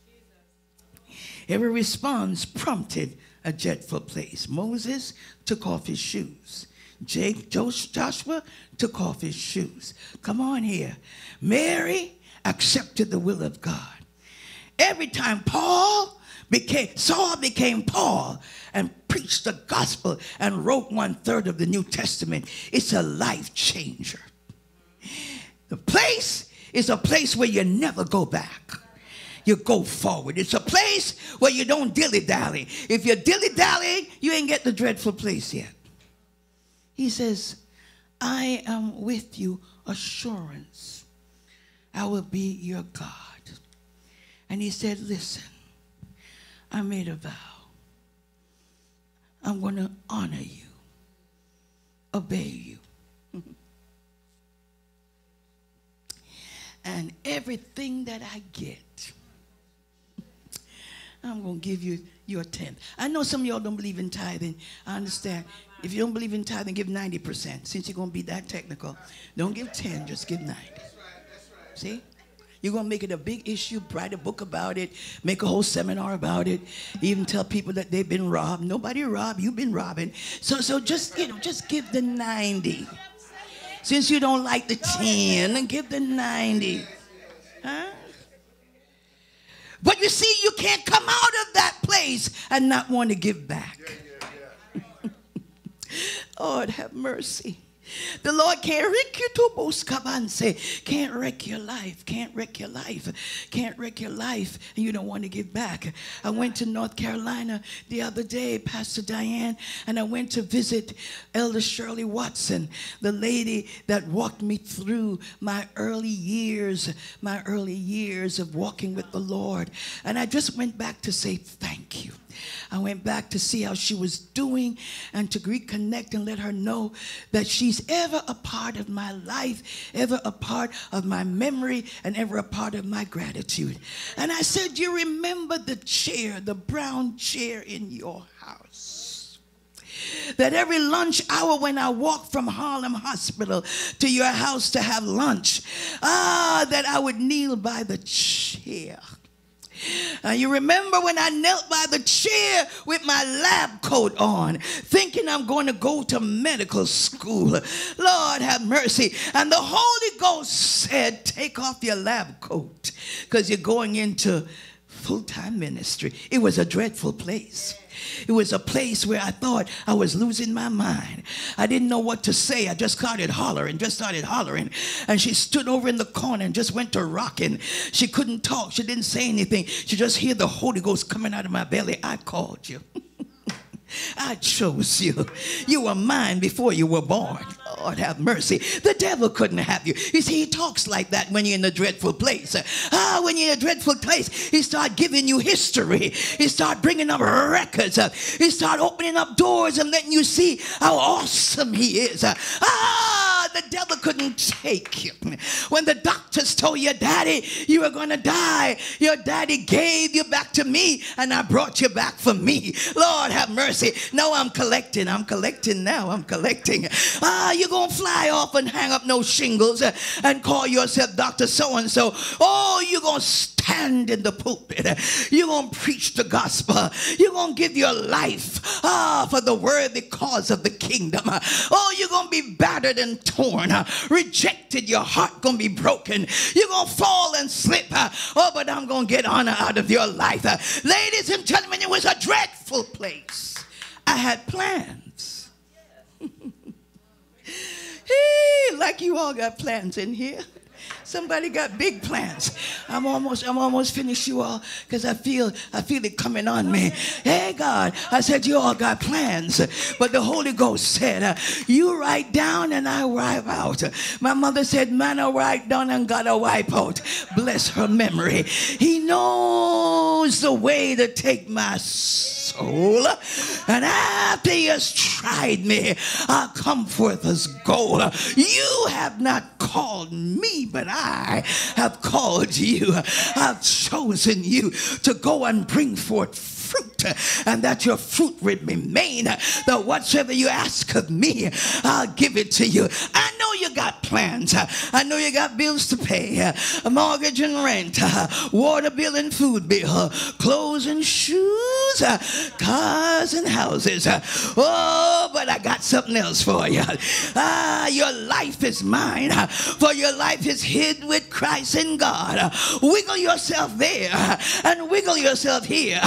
Every response prompted a dreadful place. Moses took off his shoes. Jake, Joshua took off his shoes. Come on here. Mary accepted the will of God. Every time Paul became, Saul became Paul and preached the gospel and wrote one third of the New Testament, it's a life changer. The place is a place where you never go back. You go forward. It's a place where you don't dilly dally. If you're dilly dallying, you ain't get the dreadful place yet. He says, I am with you, assurance. I will be your God. And he said, Listen, I made a vow. I'm going to honor you, obey you. and everything that I get, I'm going to give you your tenth. I know some of y'all don't believe in tithing. I understand. If you don't believe in tithing, give 90%. Since you're going to be that technical, don't give 10, just give 90. See? You're going to make it a big issue, write a book about it, make a whole seminar about it, even tell people that they've been robbed. Nobody robbed, you've been robbing. So, so just, you know, just give the 90. Since you don't like the 10, give the 90. Huh? But you see, you can't come out of that place and not want to give back. Lord, have mercy. The Lord can't wreck you to boskabanse. Can't wreck your life. Can't wreck your life. Can't wreck your life. And you don't want to give back. I went to North Carolina the other day, Pastor Diane, and I went to visit Elder Shirley Watson, the lady that walked me through my early years, my early years of walking with the Lord. And I just went back to say thank you. I went back to see how she was doing and to reconnect and let her know that she's ever a part of my life, ever a part of my memory, and ever a part of my gratitude. And I said, You remember the chair, the brown chair in your house? that every lunch hour when I walk from Harlem Hospital to your house to have lunch, ah, that I would kneel by the chair uh, you remember when I knelt by the chair with my lab coat on, thinking I'm going to go to medical school. Lord have mercy. And the Holy Ghost said, Take off your lab coat because you're going into full time ministry. It was a dreadful place. It was a place where I thought I was losing my mind. I didn't know what to say. I just started hollering, just started hollering. And she stood over in the corner and just went to rocking. She couldn't talk. She didn't say anything. She just hear the Holy Ghost coming out of my belly. I called you. I chose you. You were mine before you were born. Lord have mercy. The devil couldn't have you. You see, he talks like that when you're in a dreadful place. Ah, when you're in a dreadful place, he start giving you history. He start bringing up records. He start opening up doors and letting you see how awesome he is. Ah, The devil couldn't take you. When the doctors told you, Daddy, you were going to die, your daddy gave you back to me, and I brought you back for me. Lord, have mercy. No, I'm collecting. I'm collecting now. I'm collecting. Ah, you're going to fly off and hang up no shingles and call yourself Dr. So and so. Oh, you're going to stand in the pulpit. You're going to preach the gospel. You're going to give your life ah, for the worthy cause of the kingdom. Oh, you're going to be battered and torn, rejected. Your heart going to be broken. You're going to fall and slip. Oh, but I'm going to get honor out of your life. Ladies and gentlemen, it was a dreadful place. I had plans. like you all got plans in here. Somebody got big plans. I'm almost, I'm almost finished, you all, because I feel, I feel it coming on me. Hey God, I said you all got plans, but the Holy Ghost said, uh, you write down and I wipe out. My mother said, man, I write down and I wipe out. Bless her memory. He knows the way to take my soul. And after he has tried me, I'll come forth as gold. You have not called me, but I have called you. I've chosen you to go and bring forth fruit and that your fruit will remain. That whatsoever you ask of me, I'll give it to you. I know you got plans. I know you got bills to pay, a mortgage and rent, water bill and food bill, clothes and shoes, cars and houses. Oh, but I got something else for you. Ah, your life is mine, for your life is hid with Christ in God. Wiggle yourself there and wiggle yourself here.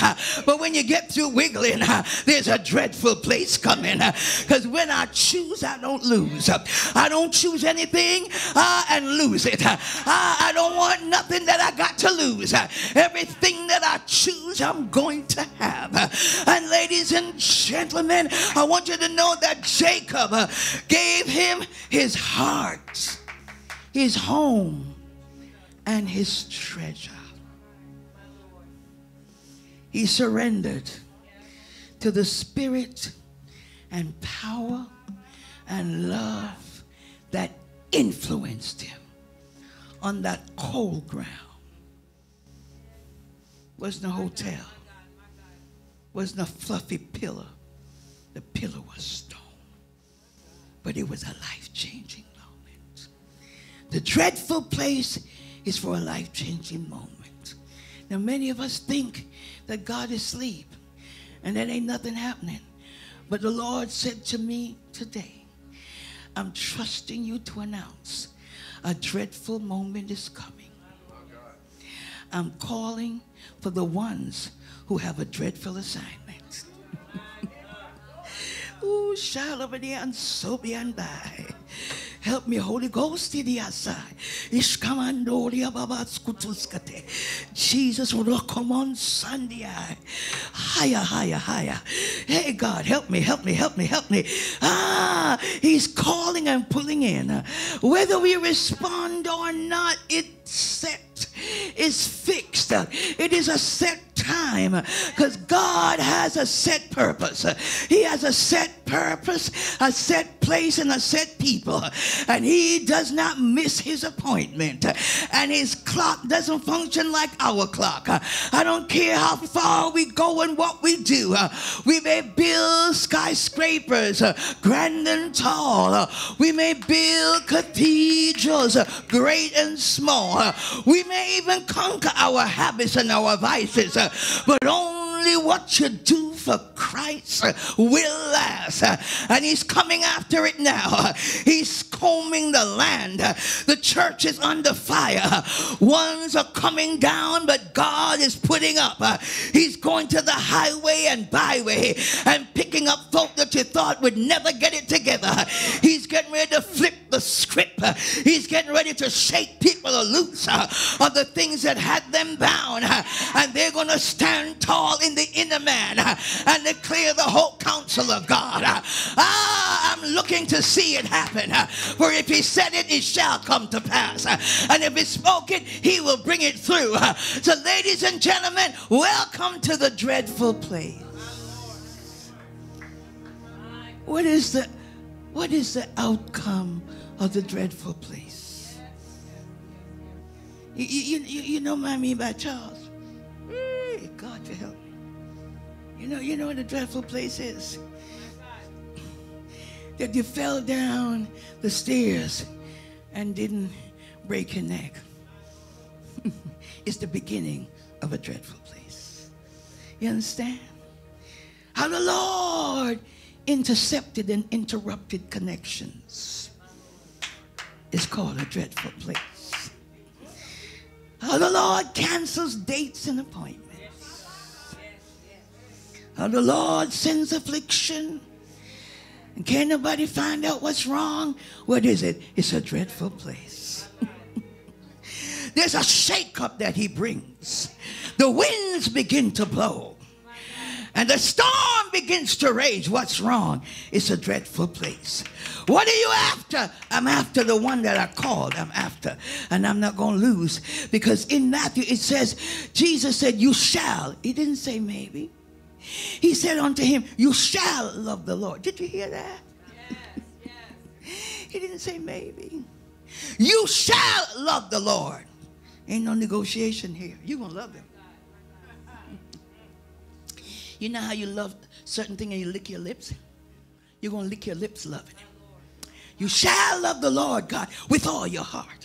When you get through wiggling, there's a dreadful place coming. Because when I choose, I don't lose. I don't choose anything uh, and lose it. Uh, I don't want nothing that I got to lose. Everything that I choose, I'm going to have. And ladies and gentlemen, I want you to know that Jacob uh, gave him his heart, his home, and his treasure. He surrendered to the spirit and power and love that influenced him on that cold ground. Wasn't a hotel. Wasn't a fluffy pillow. The pillow was stone. But it was a life-changing moment. The dreadful place is for a life-changing moment. Now, many of us think that God is asleep and that ain't nothing happening. But the Lord said to me today, I'm trusting you to announce a dreadful moment is coming. I'm calling for the ones who have a dreadful assignment. Ooh, shall over there and so be and by. Help me, Holy Ghost, Jesus, will come on Sunday. Higher, higher, higher. Hey, God, help me, help me, help me, help me. Ah, He's calling and pulling in. Whether we respond or not, it's set, it's fixed. It is a set time because God has a set purpose. He has a set purpose, a set place, and a set people. And He does not miss His appointment. And His clock doesn't function like our clock. I don't care how far we go and what we do. We may build skyscrapers, grand and tall. We may build cathedrals, great and small. We may even conquer our habits and our vices uh, but only what you do for Christ will last. And he's coming after it now. He's combing the land. The church is under fire. Ones are coming down, but God is putting up. He's going to the highway and byway and picking up folk that you thought would never get it together. He's getting ready to flip the script. He's getting ready to shake people loose of the things that had them bound. And they're going to stand tall in the inner man uh, and declare the whole counsel of God. Uh, ah, I'm looking to see it happen. Uh, for if he said it, it shall come to pass. And if he spoke it, he will bring it through. So, ladies and gentlemen, welcome to the dreadful place. What is the What is the outcome of the dreadful place? You, you, you, know what I mean by Charles? God to help. You know, you know what a dreadful place is? That you fell down the stairs and didn't break your neck. it's the beginning of a dreadful place. You understand? How the Lord intercepted and interrupted connections is called a dreadful place. How the Lord cancels dates and appointments. How the Lord sends affliction. And can't nobody find out what's wrong? What is it? It's a dreadful place. There's a shakeup that he brings. The winds begin to blow and the storm begins to rage, what's wrong? It's a dreadful place. What are you after? I'm after the one that I called. I'm after. And I'm not going to lose. Because in Matthew it says, Jesus said, You shall. He didn't say maybe. He said unto him, You shall love the Lord. Did you hear that? Yes, yes. he didn't say maybe. You shall love the Lord. Ain't no negotiation here. You're going to love him. You know how you love certain thing and you lick your lips? You're going to lick your lips loving him. You shall love the Lord God with all your heart.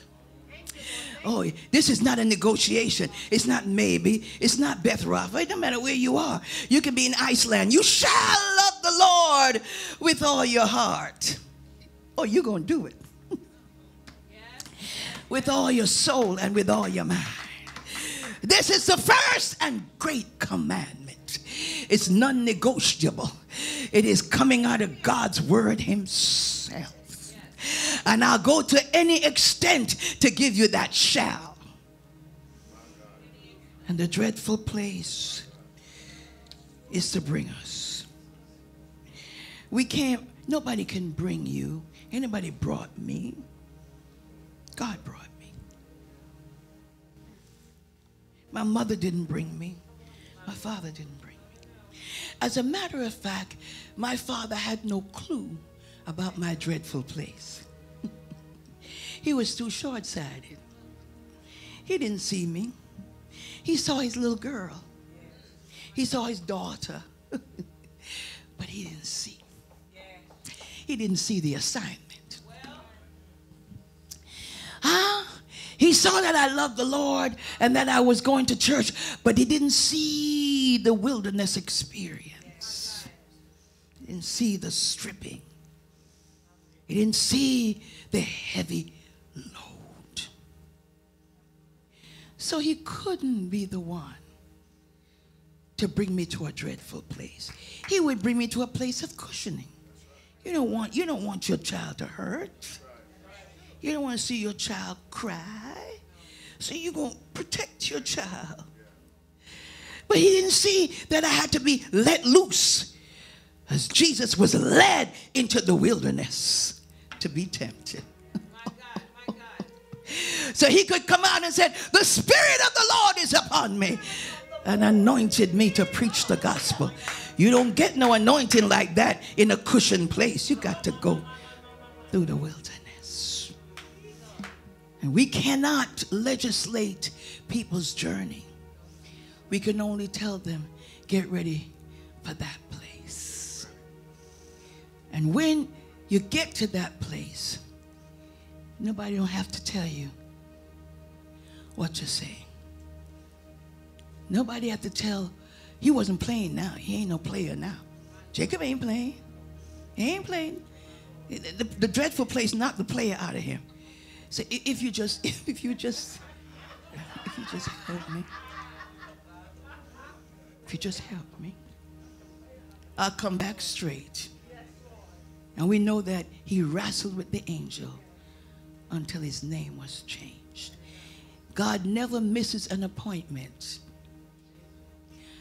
Oh, this is not a negotiation. It's not maybe. It's not Beth Rapha. It doesn't matter where you are. You can be in Iceland. You shall love the Lord with all your heart. Oh, you're going to do it. with all your soul and with all your mind. This is the first and great commandment. It's non negotiable. It is coming out of God's word Himself. And I'll go to any extent to give you that shall. And the dreadful place is to bring us. We can't, nobody can bring you. Anybody brought me. God brought me. My mother didn't bring me. My father didn't bring me. as a matter of fact, my father had no clue about my dreadful place. He was too short sighted. He didn't see me. He saw his little girl, he saw his daughter, but he didn't see. He didn't see the assignment. Huh? He saw that I loved the Lord and that I was going to church, but he didn't see the wilderness experience. He didn't see the stripping. He didn't see the heavy So he couldn't be the one to bring me to a dreadful place. He would bring me to a place of cushioning. You don't want, you don't want your child to hurt. You don't want to see your child cry. So you're going to protect your child. But he didn't see that I had to be let loose as Jesus was led into the wilderness to be tempted. So he could come out and said, the spirit of the Lord is upon me and anointed me to preach the gospel. You don't get no anointing like that in a cushioned place. You got to go through the wilderness. And we cannot legislate people's journey. We can only tell them, get ready for that place. And when you get to that place, nobody don't have to tell you what to say. Nobody have to tell, he wasn't playing now. He ain't no player now. Jacob ain't playing. He ain't playing. The, the, the dreadful place knocked the player out of him. So if you just, if you just, if you just help me, if you just help me, I'll come back straight. And we know that he wrestled with the angel until his name was changed. God never misses an appointment.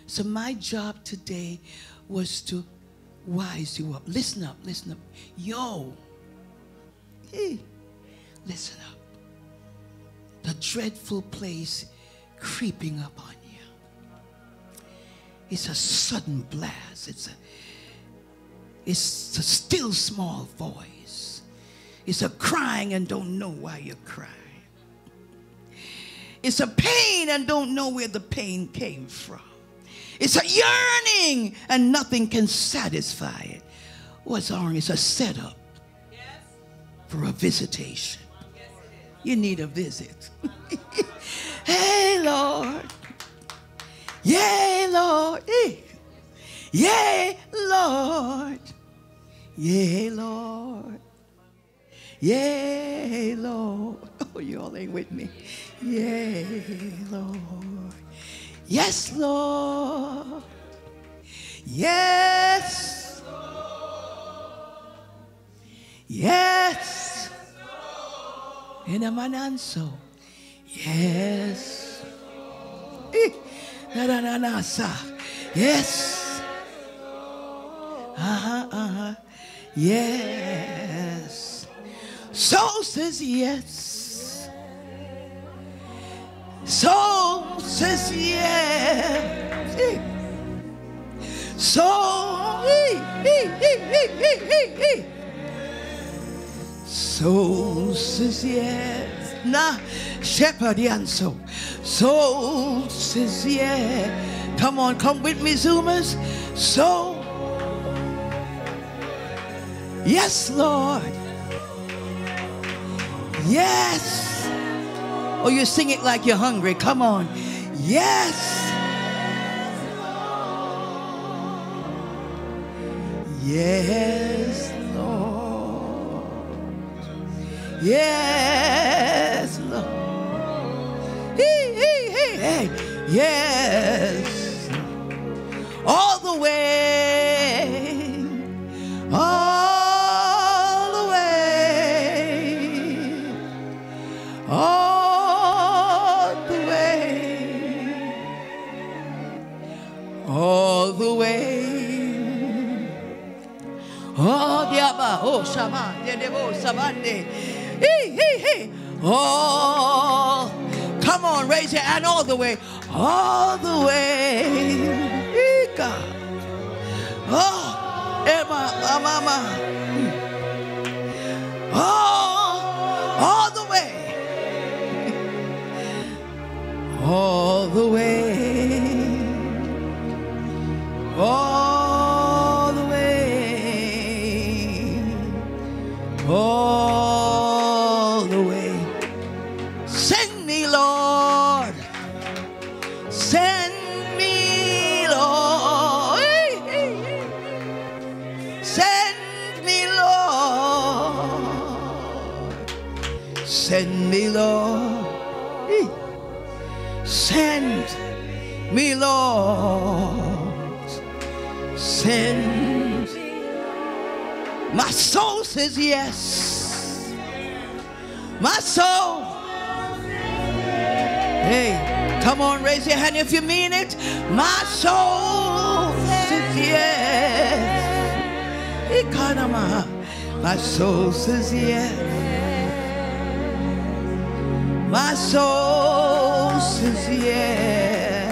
So my job today was to wise you up. Listen up, listen up. Yo, hey, Listen up. The dreadful place creeping up on you. It's a sudden blast. It's a It's a still small voice. It's a crying and don't know why you're crying. It's a pain and don't know where the pain came from. It's a yearning and nothing can satisfy it. What's on? It's a setup for a visitation. You need a visit. hey, Lord. Yay, Lord. Eh. Yay, Lord. Yay, Lord. Yay, Lord. Oh, you all ain't with me. Yay, Lord. Yes, Lord. Yes. Yes. In a mananso. Yes. Na na na na sa. Yes. Uh-huh, uh-huh. Yes. Soul says yes. Soul says yes. Soul. Soul says yes. Na shepherd so. Soul says yes. Come on, come with me, Zoomers. Soul. Yes, Lord. Yes. Oh, you sing it like you're hungry. Come on. Yes. Yes, Lord. Yes, Lord. Hey, hey, hey, hey. Yes. All the way. Oh, diaba, oh, shama, dedebo, sabande. Hey, hey, hey. Oh, come on, raise your hand all the way. All the way. God. Oh, Emma, mama. Oh, all the way. All the way. All All the way. Send me, Lord. Send me, Lord. Send me, Lord. Send me, Lord. Send me, Lord. Send. My soul says yes. My soul. Hey, come on, raise your hand if you mean it. My soul says yes. Ikanama. My soul says yes. My soul says yes.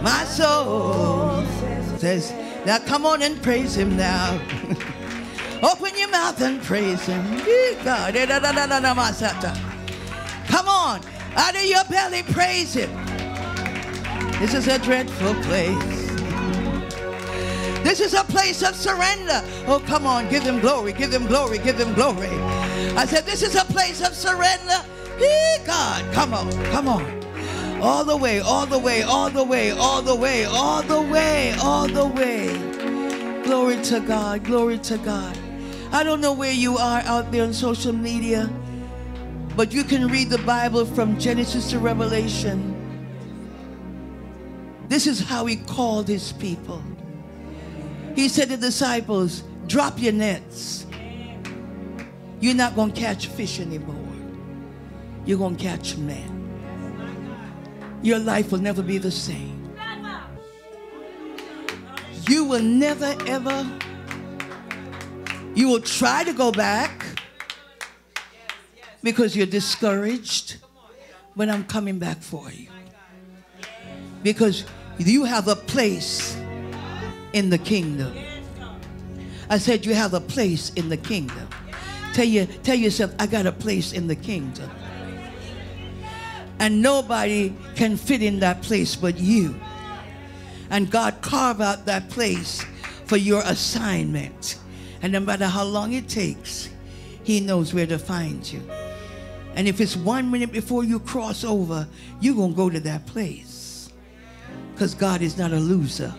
My soul says, now come on and praise him now. Open your mouth and praise him. Eh. Come on, out of your belly, praise him. This is a dreadful place. This is a place of surrender. Oh, come on, give them glory, give them glory, give them glory. I said, This is a place of surrender. Hey, God, come on, come on. All the way, all the way, all the way, all the way, all the way, all the way. Glory to God, glory to God. I don't know where you are out there on social media, but you can read the Bible from Genesis to Revelation. This is how he called his people. He said to the disciples, drop your nets. You're not going to catch fish anymore. You're going to catch men. Your life will never be the same. You will never, ever, you will try to go back because you're discouraged, but I'm coming back for you. Because you have a place in the kingdom. I said, You have a place in the kingdom. Tell, you, tell yourself, I got a place in the kingdom. And nobody can fit in that place but you. And God carve out that place for your assignment. And no matter how long it takes, He knows where to find you. And if it's one minute before you cross over, you're going to go to that place. Because God is not a loser.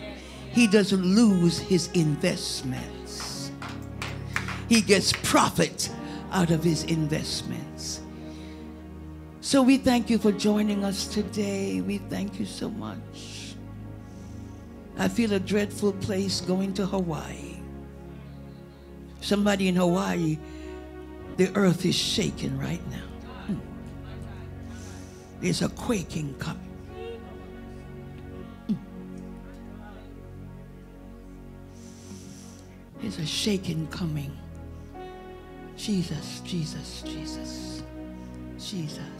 He doesn't lose his investments. He gets profit out of his investments. So we thank you for joining us today. We thank you so much. I feel a dreadful place going to Hawaii. Somebody in Hawaii, the earth is shaking right now. Hmm. There's a quaking coming. Hmm. There's a shaking coming. Jesus, Jesus, Jesus, Jesus.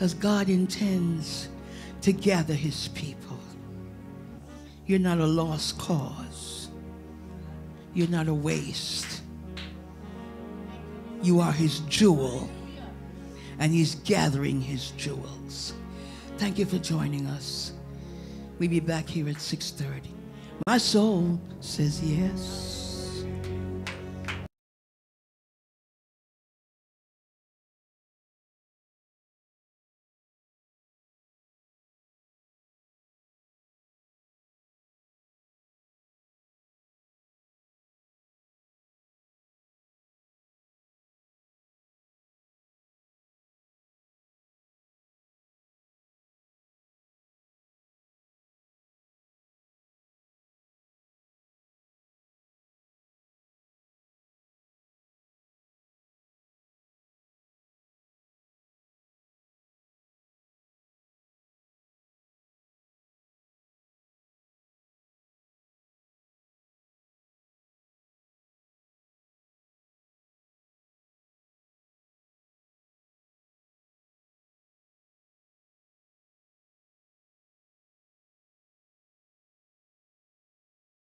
As God intends to gather his people. You're not a lost cause. You're not a waste. You are his jewel and he's gathering his jewels. Thank you for joining us. We'll be back here at 6:30. My soul says yes.